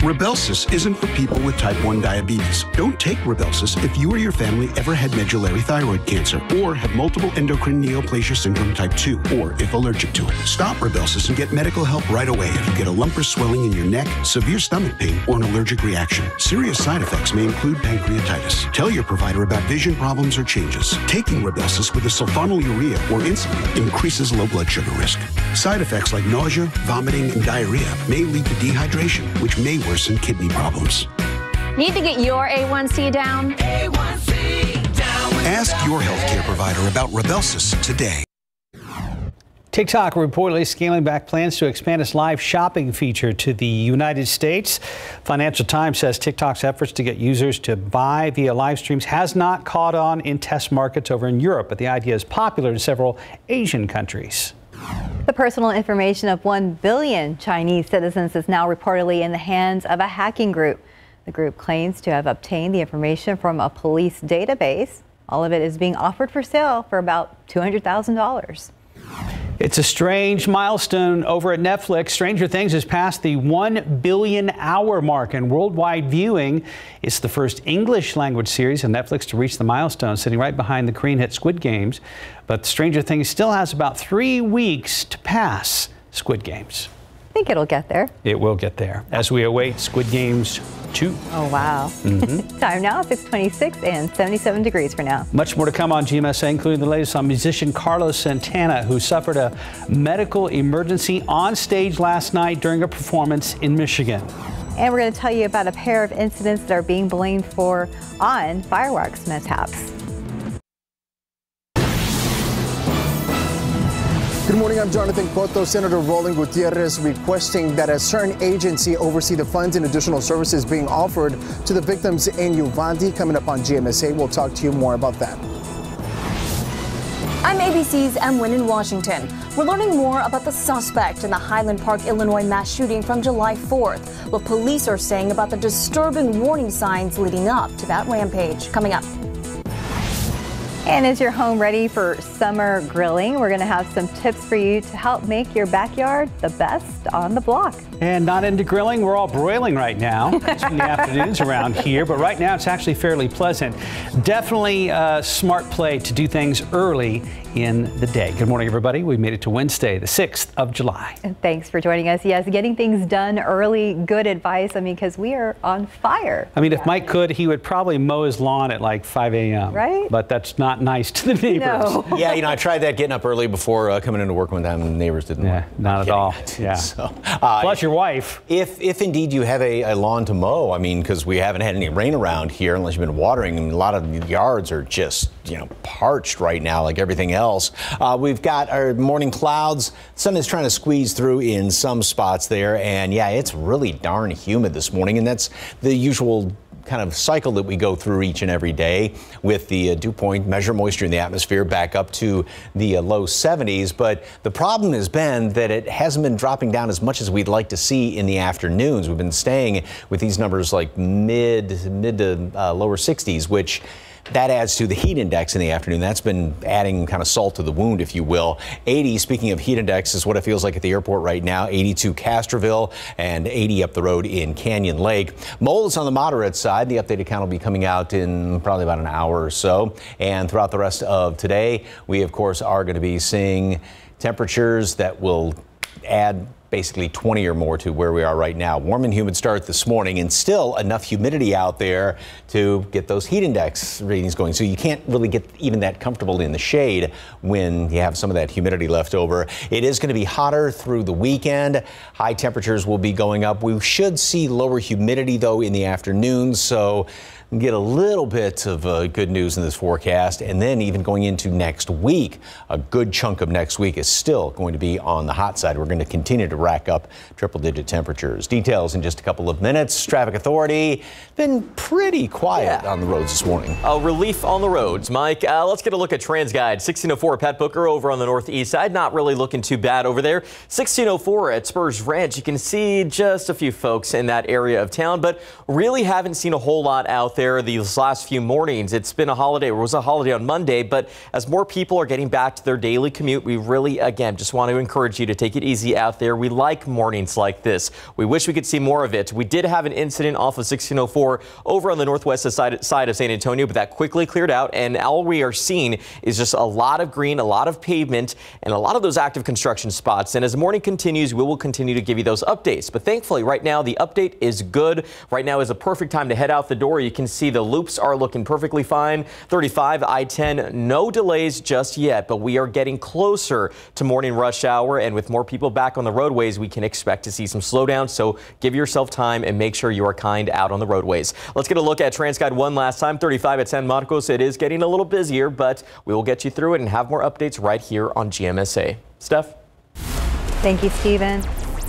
Rybelsus isn't for people with type 1 diabetes. Don't take Rybelsus if you or your family ever had medullary thyroid cancer or have multiple endocrine neoplasia syndrome type 2 or if allergic to it. Stop Rybelsus and get medical help right away if you get a lump or swelling in your neck, severe stomach pain, or an allergic reaction. Serious side effects may include pancreatitis. Tell your provider about vision problems or changes. Taking Rybelsus with a sulfonylurea or insulin increases low blood sugar risk. Side effects like nausea, vomiting, and diarrhea may lead to dehydration, which may worsen kidney problems. Need to get your A1C down? Ask your healthcare provider about Rybelsus today. TikTok reportedly scaling back plans to expand its live shopping feature to the United States. Financial Times says TikTok's efforts to get users to buy via live streams has not caught on in test markets over in Europe, but the idea is popular in several Asian countries. The personal information of 1 billion Chinese citizens is now reportedly in the hands of a hacking group. The group claims to have obtained the information from a police database. All of it is being offered for sale for about $200,000. It's a strange milestone over at Netflix. Stranger Things has passed the 1 billion hour mark in worldwide viewing. It's the first English language series on Netflix to reach the milestone, sitting right behind the Korean hit Squid Games. But Stranger Things still has about three weeks to pass Squid Games. Think it'll get there. It will get there as we await Squid Games 2. Oh, wow. Mhm. <laughs> Time now, 626 and 77 degrees for now. Much more to come on GMSA, including the latest on musician Carlos Santana, who suffered a medical emergency on stage last night during a performance in Michigan. And we're going to tell you about a pair of incidents that are being blamed for on fireworks mishaps. Good morning, I'm Jonathan Cotto. Senator Roland Gutierrez requesting that a certain agency oversee the funds and additional services being offered to the victims in Uvalde. Coming up on GMSA, we'll talk to you more about that. I'm ABC's. Nguyen in Washington. We're learning more about the suspect in the Highland Park, Illinois mass shooting from July 4th. What police are saying about the disturbing warning signs leading up to that rampage. Coming up. And is your home ready for summer grilling? We're going to have some tips for you to help make your backyard the best on the block. And not into grilling. We're all broiling right now. <laughs> It's in the afternoons around here, but right now it's actually fairly pleasant. Definitely a smart play to do things early in the day. Good morning, everybody. We made it to Wednesday, the 6th of July. And thanks for joining us. Yes, getting things done early, good advice. I mean, because we are on fire. I mean, if Mike could, he would probably mow his lawn at like 5 a.m. Right? But that's not nice to the neighbors. No. <laughs> yeah, you know, I tried that getting up early before uh, coming into work one time, and the neighbors didn't. Yeah, not at all. <laughs> Yeah. So, uh, Plus your wife. If if indeed you have a, a lawn to mow, I mean, because we haven't had any rain around here unless you've been watering, and a lot of yards are just you know parched right now, like everything else. Uh, we've got our morning clouds. Sun is trying to squeeze through in some spots there, and yeah, it's really darn humid this morning, and that's the usual kind of cycle that we go through each and every day with the uh, dew point measure moisture in the atmosphere back up to the uh, low 70s. But the problem has been that it hasn't been dropping down as much as we'd like to see in the afternoons. We've been staying with these numbers like mid mid to uh, lower 60s, which that adds to the heat index in the afternoon. That's been adding kind of salt to the wound, if you will. 80, speaking of heat index, is what it feels like at the airport right now. 82 Castroville and 80 up the road in Canyon Lake. Mold is on the moderate side. The updated count will be coming out in probably about an hour or so. And throughout the rest of today, we, of course, are going to be seeing temperatures that will add basically 20 or more to where we are right now. Warm and humid start this morning and still enough humidity out there to get those heat index readings going. So you can't really get even that comfortable in the shade when you have some of that humidity left over. It is going to be hotter through the weekend. High temperatures will be going up. We should see lower humidity though in the afternoon. So get a little bit of uh, good news in this forecast. And then even going into next week, a good chunk of next week is still going to be on the hot side. We're going to continue to rack up triple digit temperatures. Details in just a couple of minutes. Traffic Authority been pretty quiet yeah. on the roads this morning. A relief on the roads. Mike, uh, let's get a look at TransGuide. 1604 Pat Booker over on the northeast side. Not really looking too bad over there. 1604 at Spurs Ranch. You can see just a few folks in that area of town, but really haven't seen a whole lot out there these last few mornings. It's been a holiday. It was a holiday on Monday, but as more people are getting back to their daily commute, we really, again, just want to encourage you to take it easy out there. We like mornings like this. We wish we could see more of it. We did have an incident off of 1604 over on the northwest side, side of San Antonio, but that quickly cleared out. And all we are seeing is just a lot of green, a lot of pavement, and a lot of those active construction spots. And as the morning continues, we will continue to give you those updates. But thankfully, right now, the update is good. Right now is a perfect time to head out the door. You can see the loops are looking perfectly fine. 35 I-10, no delays just yet, but we are getting closer to morning rush hour. And with more people back on the roadways, we can expect to see some slowdowns. So give yourself time and make sure you are kind out on the roadways. Let's get a look at TransGuide one last time. 35 at San Marcos. It is getting a little busier, but we will get you through it and have more updates right here on GMSA. Steph? Thank you, Stephen.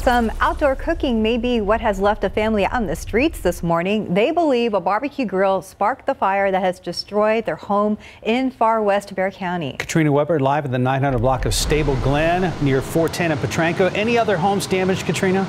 Some outdoor cooking may be what has left a family on the streets this morning. They believe a barbecue grill sparked the fire that has destroyed their home in far west Bexar County. Katrina Weber live at the 900 block of Stable Glen near 410 and Potranco. Any other homes damaged, Katrina?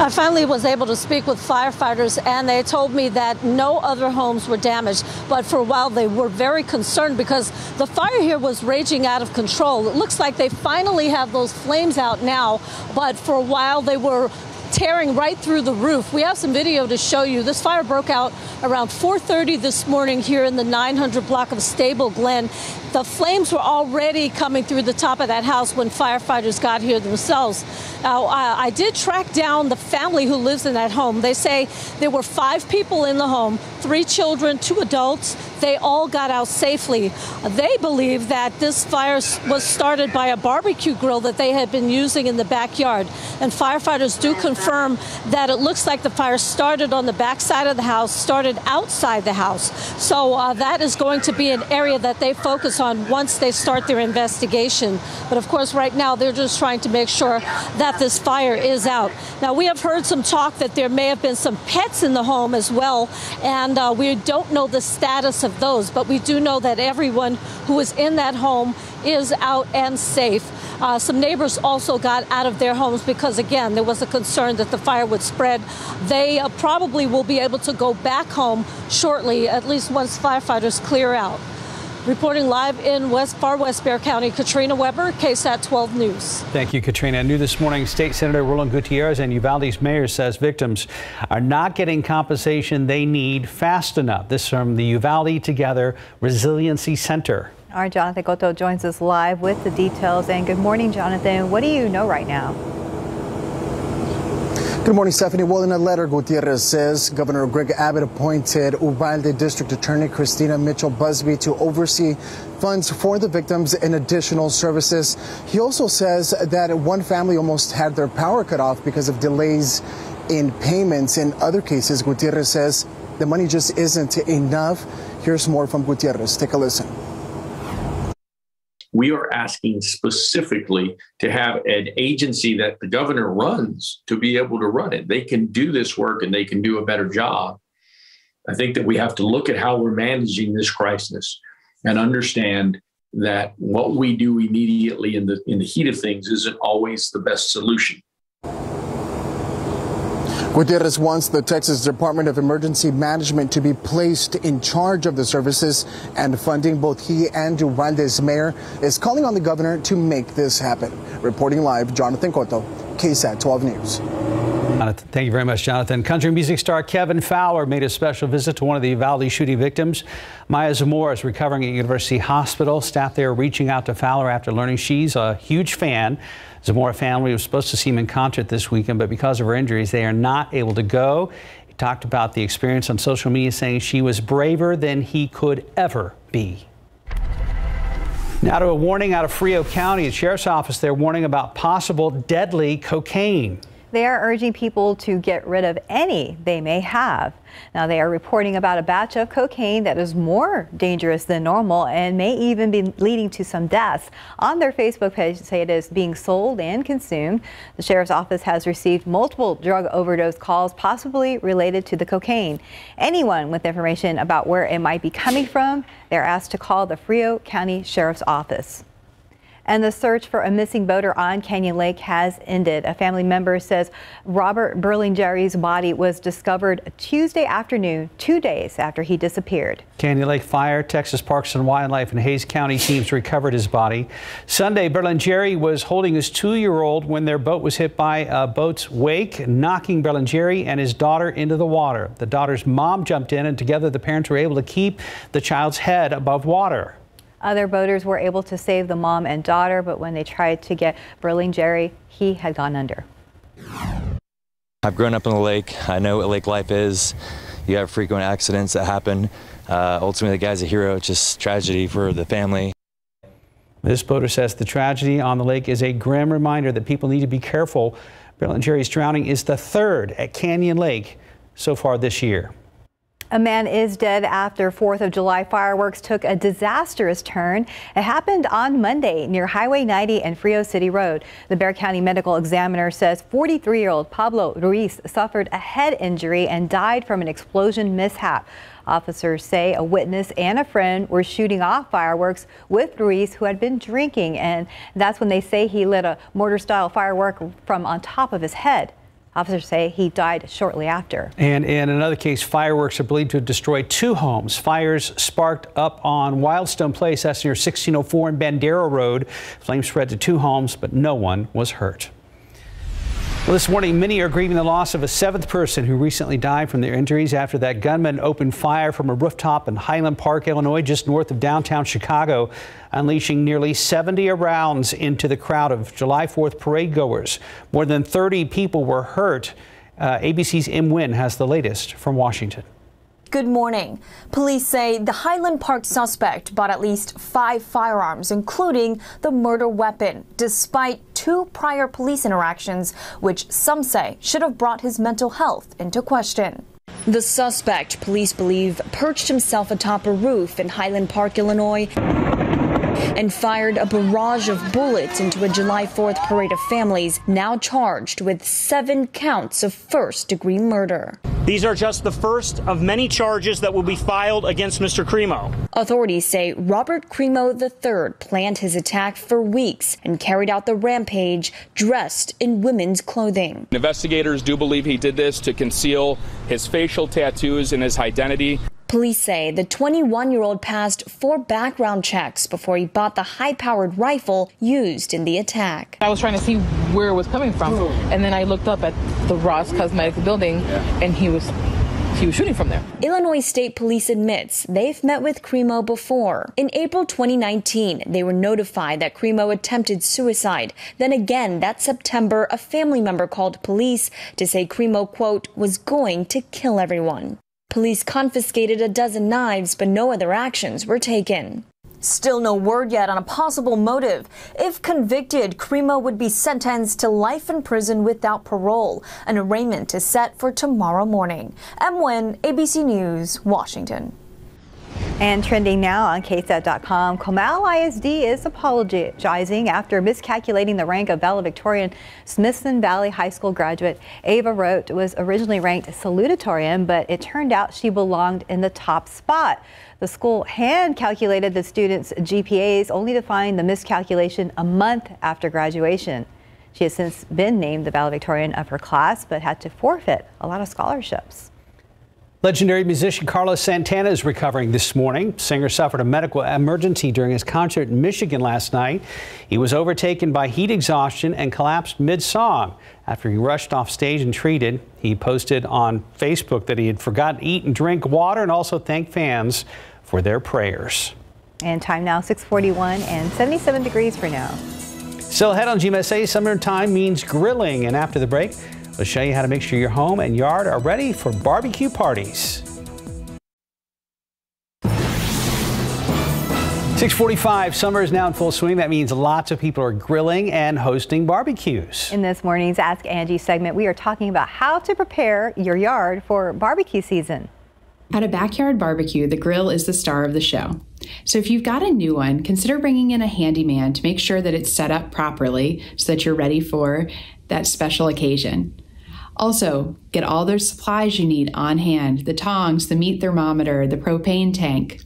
I finally was able to speak with firefighters, and they told me that no other homes were damaged. But for a while, they were very concerned because the fire here was raging out of control. It looks like they finally have those flames out now, but for a while, they were tearing right through the roof. We have some video to show you. This fire broke out around 4:30 this morning here in the 900 block of Stable Glen. The flames were already coming through the top of that house when firefighters got here themselves. Now, I did track down the family who lives in that home. They say there were five people in the home, three children, two adults. They all got out safely. They believe that this fire was started by a barbecue grill that they had been using in the backyard. And firefighters do confirm that it looks like the fire started on the back side of the house, started outside the house. So uh, that is going to be an area that they focus on once they start their investigation. But of course, right now they're just trying to make sure that this fire is out. Now, we have heard some talk that there may have been some pets in the home as well, and uh, we don't know the status of those, but we do know that everyone who was in that home is out and safe. Uh, some neighbors also got out of their homes because, again, there was a concern that the fire would spread. They uh, probably will be able to go back home shortly, at least once firefighters clear out. Reporting live in West Far West Bexar County, Katrina Weber, KSAT 12 News. Thank you, Katrina. New this morning, State Senator Roland Gutierrez and Uvalde's mayor says victims are not getting compensation they need fast enough. This is from the Uvalde Together Resiliency Center. Our Jonathan Cotto joins us live with the details. And good morning, Jonathan. What do you know right now? Good morning, Stephanie. Well, in a letter, Gutierrez says Governor Greg Abbott appointed Uvalde District Attorney Christina Mitchell Busbee to oversee funds for the victims and additional services. He also says that one family almost had their power cut off because of delays in payments. In other cases, Gutierrez says the money just isn't enough. Here's more from Gutierrez. Take a listen we are asking specifically to have an agency that the governor runs to be able to run it. They can do this work and they can do a better job. I think that we have to look at how we're managing this crisis and understand that what we do immediately in the in the heat of things isn't always the best solution. Gutierrez wants the Texas Department of Emergency Management to be placed in charge of the services and funding. Both he and Uvalde's mayor is calling on the governor to make this happen. Reporting live, Jonathan Cotto, KSAT 12 News. Thank you very much, Jonathan. Country music star Kevin Fowler made a special visit to one of the Uvalde shooting victims. Maya Zamora is recovering at University Hospital. Staff there reaching out to Fowler after learning she's a huge fan Zamora family was supposed to see him in concert this weekend, but because of her injuries, they are not able to go. He talked about the experience on social media, saying she was braver than he could ever be. Now to a warning out of Frio County. The sheriff's office there warning about possible deadly cocaine. They are urging people to get rid of any they may have. Now, they are reporting about a batch of cocaine that is more dangerous than normal and may even be leading to some deaths. On their Facebook page, say it is being sold and consumed. The sheriff's office has received multiple drug overdose calls, possibly related to the cocaine. Anyone with information about where it might be coming from, they're asked to call the Frio County Sheriff's Office. And the search for a missing boater on Canyon Lake has ended. A family member says Robert Berlingeri's body was discovered Tuesday afternoon, two days after he disappeared. Canyon Lake Fire, Texas Parks and Wildlife, and Hays County teams recovered his body. Sunday, Berlingeri was holding his two-year-old when their boat was hit by a boat's wake, knocking Berlingeri and his daughter into the water. The daughter's mom jumped in, and together the parents were able to keep the child's head above water. Other boaters were able to save the mom and daughter, but when they tried to get Berlingeri, he had gone under. I've grown up in the lake. I know what lake life is. You have frequent accidents that happen. Uh, ultimately, the guy's a hero. It's just tragedy for the family. This boater says the tragedy on the lake is a grim reminder that people need to be careful. Berlingeri's drowning is the third at Canyon Lake so far this year. A man is dead after 4th of July fireworks took a disastrous turn. It happened on Monday near Highway 90 and Frio City Road. The Bexar County Medical Examiner says 43-year-old Pablo Ruiz suffered a head injury and died from an explosion mishap. Officers say a witness and a friend were shooting off fireworks with Ruiz, who had been drinking, and that's when they say he lit a mortar-style firework from on top of his head. Officers say he died shortly after. And in another case, fireworks are believed to have destroyed two homes. Fires sparked up on Wildstone Place, that's near 1604 and Bandera Road. Flames spread to two homes, but no one was hurt. Well, this morning, many are grieving the loss of a seventh person who recently died from their injuries after that gunman opened fire from a rooftop in Highland Park, Illinois, just north of downtown Chicago, unleashing nearly 70 rounds into the crowd of July 4th parade goers. More than 30 people were hurt. Uh, ABC's M. Nguyen has the latest from Washington. Good morning. Police say the Highland Park suspect bought at least five firearms, including the murder weapon, despite two prior police interactions, which some say should have brought his mental health into question. The suspect, police believe, perched himself atop a roof in Highland Park, Illinois and fired a barrage of bullets into a July 4th parade of families, now charged with seven counts of first degree murder. These are just the first of many charges that will be filed against Mr. Crimo. Authorities say Robert Crimo III planned his attack for weeks and carried out the rampage dressed in women's clothing. Investigators do believe he did this to conceal his facial tattoos and his identity. Police say the 21 year old passed four background checks before he bought the high powered rifle used in the attack. I was trying to see where it was coming from, and then I looked up at the Ross Cosmetics building, and he was he was shooting from there. Illinois State Police admits they've met with Crimo before. In April 2019, they were notified that Crimo attempted suicide. Then again, that September, a family member called police to say Crimo, quote, was going to kill everyone. Police confiscated a dozen knives, but no other actions were taken. Still no word yet on a possible motive. If convicted, Crimo would be sentenced to life in prison without parole. An arraignment is set for tomorrow morning. M. Nguyen, ABC News, Washington. And trending now on KSAT.com, Comal ISD is apologizing after miscalculating the rank of valedictorian Smithson Valley High School graduate Ava Rote was originally ranked salutatorian, but it turned out she belonged in the top spot. The school hand calculated the students' GPAs only to find the miscalculation a month after graduation. She has since been named the valedictorian of her class, but had to forfeit a lot of scholarships. Legendary musician Carlos Santana is recovering this morning. Singer suffered a medical emergency during his concert in Michigan last night. He was overtaken by heat exhaustion and collapsed mid-song. After he rushed off stage and treated, he posted on Facebook that he had forgotten to eat and drink water and also thanked fans for their prayers. And time now 641 and 77 degrees for now. Still ahead on GMSA, summertime means grilling. And after the break, we'll show you how to make sure your home and yard are ready for barbecue parties. 645, summer is now in full swing. That means lots of people are grilling and hosting barbecues. In this morning's Ask Angie segment, we are talking about how to prepare your yard for barbecue season. At a backyard barbecue, the grill is the star of the show. So if you've got a new one, consider bringing in a handyman to make sure that it's set up properly so that you're ready for that special occasion. Also, get all those supplies you need on hand the tongs, the meat thermometer, the propane tank.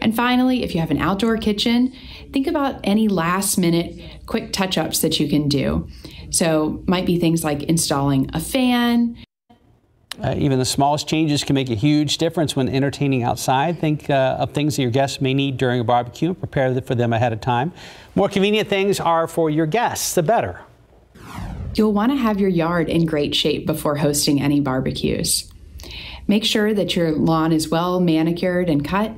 And finally, if you have an outdoor kitchen, think about any last minute quick touch ups that you can do. So, might be things like installing a fan. Uh, even the smallest changes can make a huge difference when entertaining outside. Think uh, of things that your guests may need during a barbecue and prepare for them ahead of time. More convenient things are for your guests, the better. You'll want to have your yard in great shape before hosting any barbecues. Make sure that your lawn is well manicured and cut.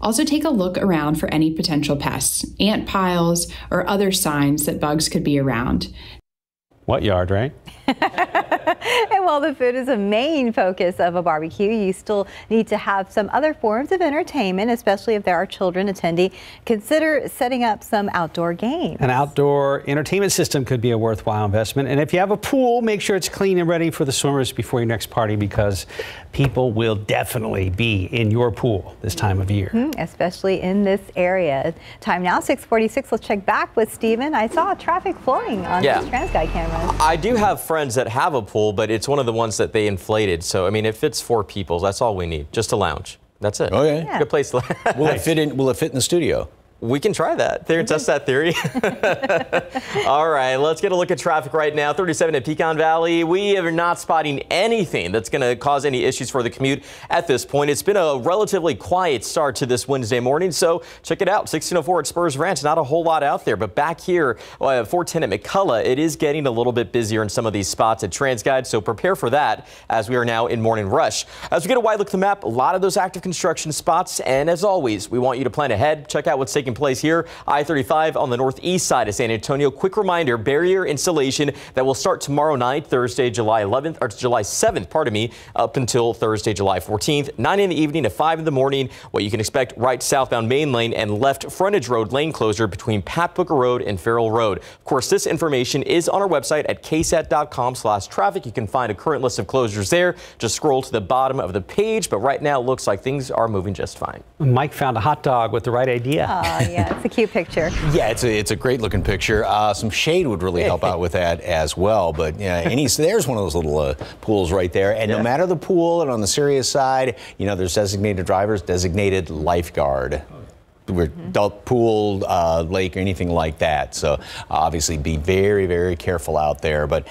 Also, take a look around for any potential pests, ant piles, or other signs that bugs could be around. What yard, right? <laughs> and while the food is a main focus of a barbecue, you still need to have some other forms of entertainment, especially if there are children attending. Consider setting up some outdoor games. An outdoor entertainment system could be a worthwhile investment. And if you have a pool, make sure it's clean and ready for the swimmers before your next party because people will definitely be in your pool this time of year. Mm, especially in this area. Time now 646. Let's check back with Stephen. I saw traffic flowing on yeah. these TransGuide cameras. I do have friends that have a pool, but it's one of the ones that they inflated. So, I mean, it fits four people. That's all we need. Just a lounge. That's it. Oh, okay. Yeah. Good place to Will it <laughs> fit in? Will it fit in the studio? We can try that. There, test that theory. <laughs> All right, let's get a look at traffic right now. 37 at Pecan Valley. We are not spotting anything that's going to cause any issues for the commute at this point. It's been a relatively quiet start to this Wednesday morning, so check it out. 1604 at Spurs Ranch. Not a whole lot out there, but back here, uh, 410 at McCullough, it is getting a little bit busier in some of these spots at TransGuide, so prepare for that as we are now in morning rush. As we get a wide look at the map, a lot of those active construction spots, and as always, we want you to plan ahead. Check out what's taking place here. I-35 on the northeast side of San Antonio. Quick reminder, barrier installation that will start tomorrow night, Thursday, July 11th, or July 7th, pardon me, up until Thursday, July 14th, 9 in the evening to 5 in the morning. What you can expect right southbound main lane and left frontage road lane closure between Pat Booker Road and Farrell Road. Of course, this information is on our website at ksat.com slash traffic. You can find a current list of closures there. Just scroll to the bottom of the page, but right now it looks like things are moving just fine. Mike found a hot dog with the right idea. Oh, yeah, it's a cute picture. Yeah, it's a, it's a great looking picture. Uh, some shade would really help out with that as well. But yeah, any, <laughs> there's one of those little uh, pools right there. And Yeah. no matter the pool, and on the serious side, you know, there's designated drivers, designated lifeguard. We're adult pool, uh, lake, or anything like that. So obviously, be very, very careful out there. But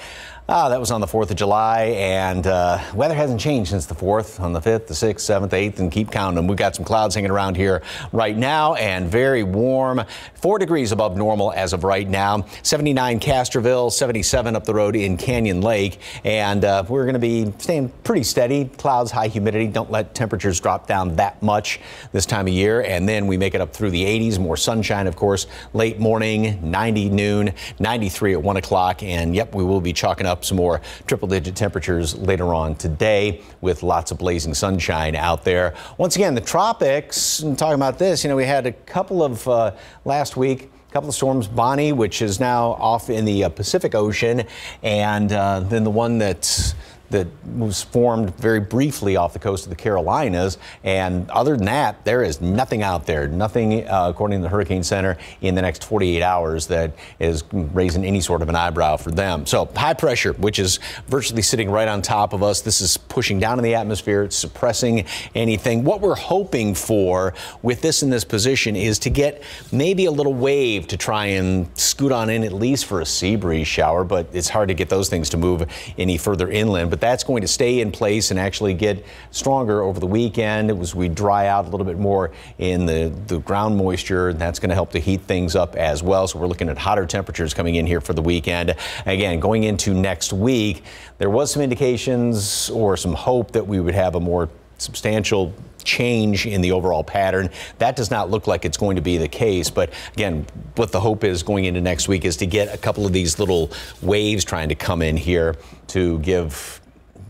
Ah, that was on the 4th of July, and uh, weather hasn't changed since the 4th, on the 5th, the 6th, 7th, 8th, and keep counting. We've got some clouds hanging around here right now, and very warm, 4 degrees above normal as of right now. 79 Castroville, 77 up the road in Canyon Lake, and uh, we're going to be staying pretty steady. Clouds, high humidity, don't let temperatures drop down that much this time of year, and then we make it up through the 80s, more sunshine, of course, late morning, 90 noon, 93 at 1 o'clock, and yep, we will be chalking up up some more triple digit temperatures later on today with lots of blazing sunshine out there. Once again, the tropics, and talking about this, you know, we had a couple of uh, last week a couple of storms, Bonnie, which is now off in the uh, Pacific Ocean, and uh, then the one that's that was formed very briefly off the coast of the Carolinas. And other than that, there is nothing out there, nothing, uh, according to the Hurricane Center, in the next 48 hours that is raising any sort of an eyebrow for them. So high pressure, which is virtually sitting right on top of us. This is pushing down in the atmosphere. It's suppressing anything. What we're hoping for with this in this position is to get maybe a little wave to try and scoot on in at least for a sea breeze shower, but it's hard to get those things to move any further inland. But that's going to stay in place and actually get stronger over the weekend as we dry out a little bit more in the, the ground moisture. That's going to help to heat things up as well. So we're looking at hotter temperatures coming in here for the weekend. Again, going into next week, there was some indications or some hope that we would have a more substantial change in the overall pattern. That does not look like it's going to be the case. But again, what the hope is going into next week is to get a couple of these little waves trying to come in here to give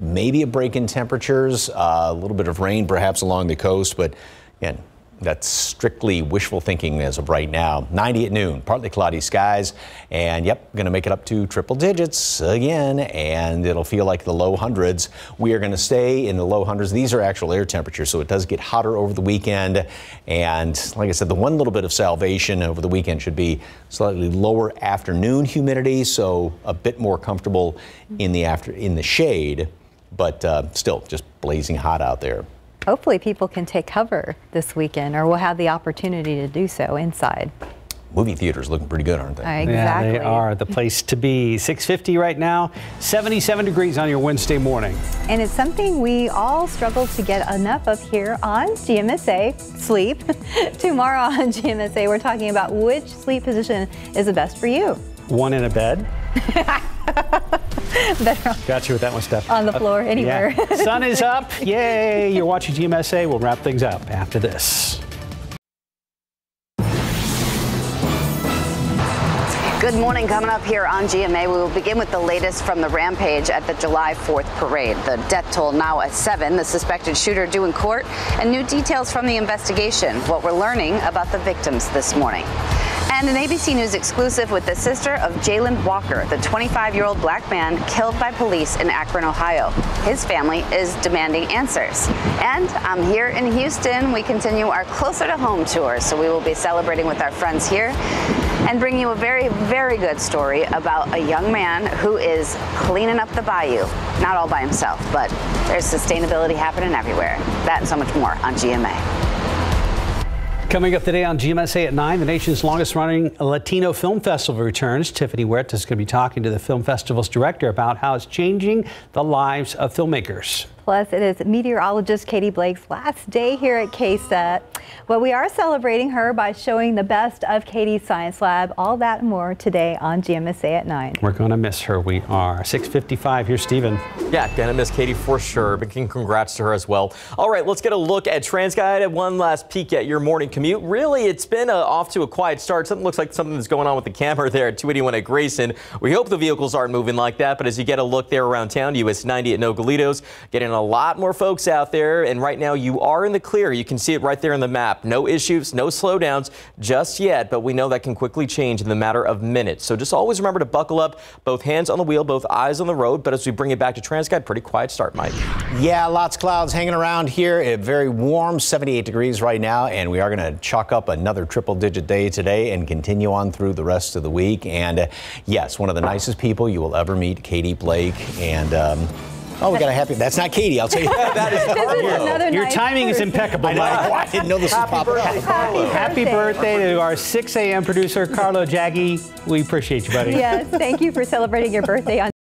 maybe a break in temperatures, uh, a little bit of rain perhaps along the coast, but again, that's strictly wishful thinking as of right now. 90 at noon, partly cloudy skies, and yep, going to make it up to triple digits again, and it'll feel like the low hundreds. We are going to stay in the low hundreds. These are actual air temperatures, so it does get hotter over the weekend. And like I said, the one little bit of salvation over the weekend should be slightly lower afternoon humidity, so a bit more comfortable in the after in the shade but uh, still just blazing hot out there. Hopefully people can take cover this weekend or will have the opportunity to do so inside. Movie theaters looking pretty good, aren't they? Exactly. Yeah, they are the place to be. 650 right now, 77 degrees on your Wednesday morning. And it's something we all struggle to get enough of here on GMSA Sleep. <laughs> Tomorrow on GMSA, we're talking about which sleep position is the best for you. One in a bed. <laughs> <laughs> Got you with that one, Steph. On the floor, uh, anywhere. Yeah. <laughs> Sun is up. <laughs> Yay. You're watching GMSA. We'll wrap things up after this. Good morning. Coming up here on GMA, we will begin with the latest from the rampage at the July 4th parade. The death toll now at seven, the suspected shooter due in court, and new details from the investigation. What we're learning about the victims this morning. And an ABC News exclusive with the sister of Jayland Walker, the 25 year old black man killed by police in Akron, Ohio. His family is demanding answers. And I'm here in Houston. We continue our closer to home tour, so we will be celebrating with our friends here and bring you a very, very good story about a young man who is cleaning up the bayou. Not all by himself, but there's sustainability happening everywhere. That and so much more on GMA. Coming up today on GMSA at 9, the nation's longest running Latino Film Festival returns. Tiffany Huerta is going to be talking to the film festival's director about how it's changing the lives of filmmakers. Plus, it is meteorologist Katie Blake's last day here at KSAT. Well, we are celebrating her by showing the best of Katie's Science Lab. All that and more today on GMSA at 9. We're going to miss her. We are. 655. Here's Stephen. Yeah, going to miss Katie for sure. But congrats to her as well. All right, let's get a look at TransGuide. One last peek at your morning commute. Really, it's been a, off to a quiet start. Something looks like something that's going on with the camera there at 281 at Grayson. We hope the vehicles aren't moving like that. But as you get a look there around town, US 90 at Nogalitos, getting a lot more folks out there, and right now you are in the clear. You can see it right there in the map. No issues, no slowdowns just yet, but we know that can quickly change in the matter of minutes. So just always remember to buckle up, both hands on the wheel, both eyes on the road. But as we bring it back to TransGuide, pretty quiet start, Mike. Yeah, lots of clouds hanging around here. It very warm, 78 degrees right now, and we are going to chalk up another triple digit day today and continue on through the rest of the week. And uh, yes, one of the nicest people you will ever meet, Katie Blake, and um, Oh, we got a happy. That's not Katie. I'll tell you. <laughs> that is Carlo. Your nice timing person. is impeccable, Mike. I, I didn't know this happy was birthday, happy, happy birthday to our 6 a.m. producer, Carlo Jaggi. We appreciate you, buddy. Yes, thank you for celebrating your birthday on.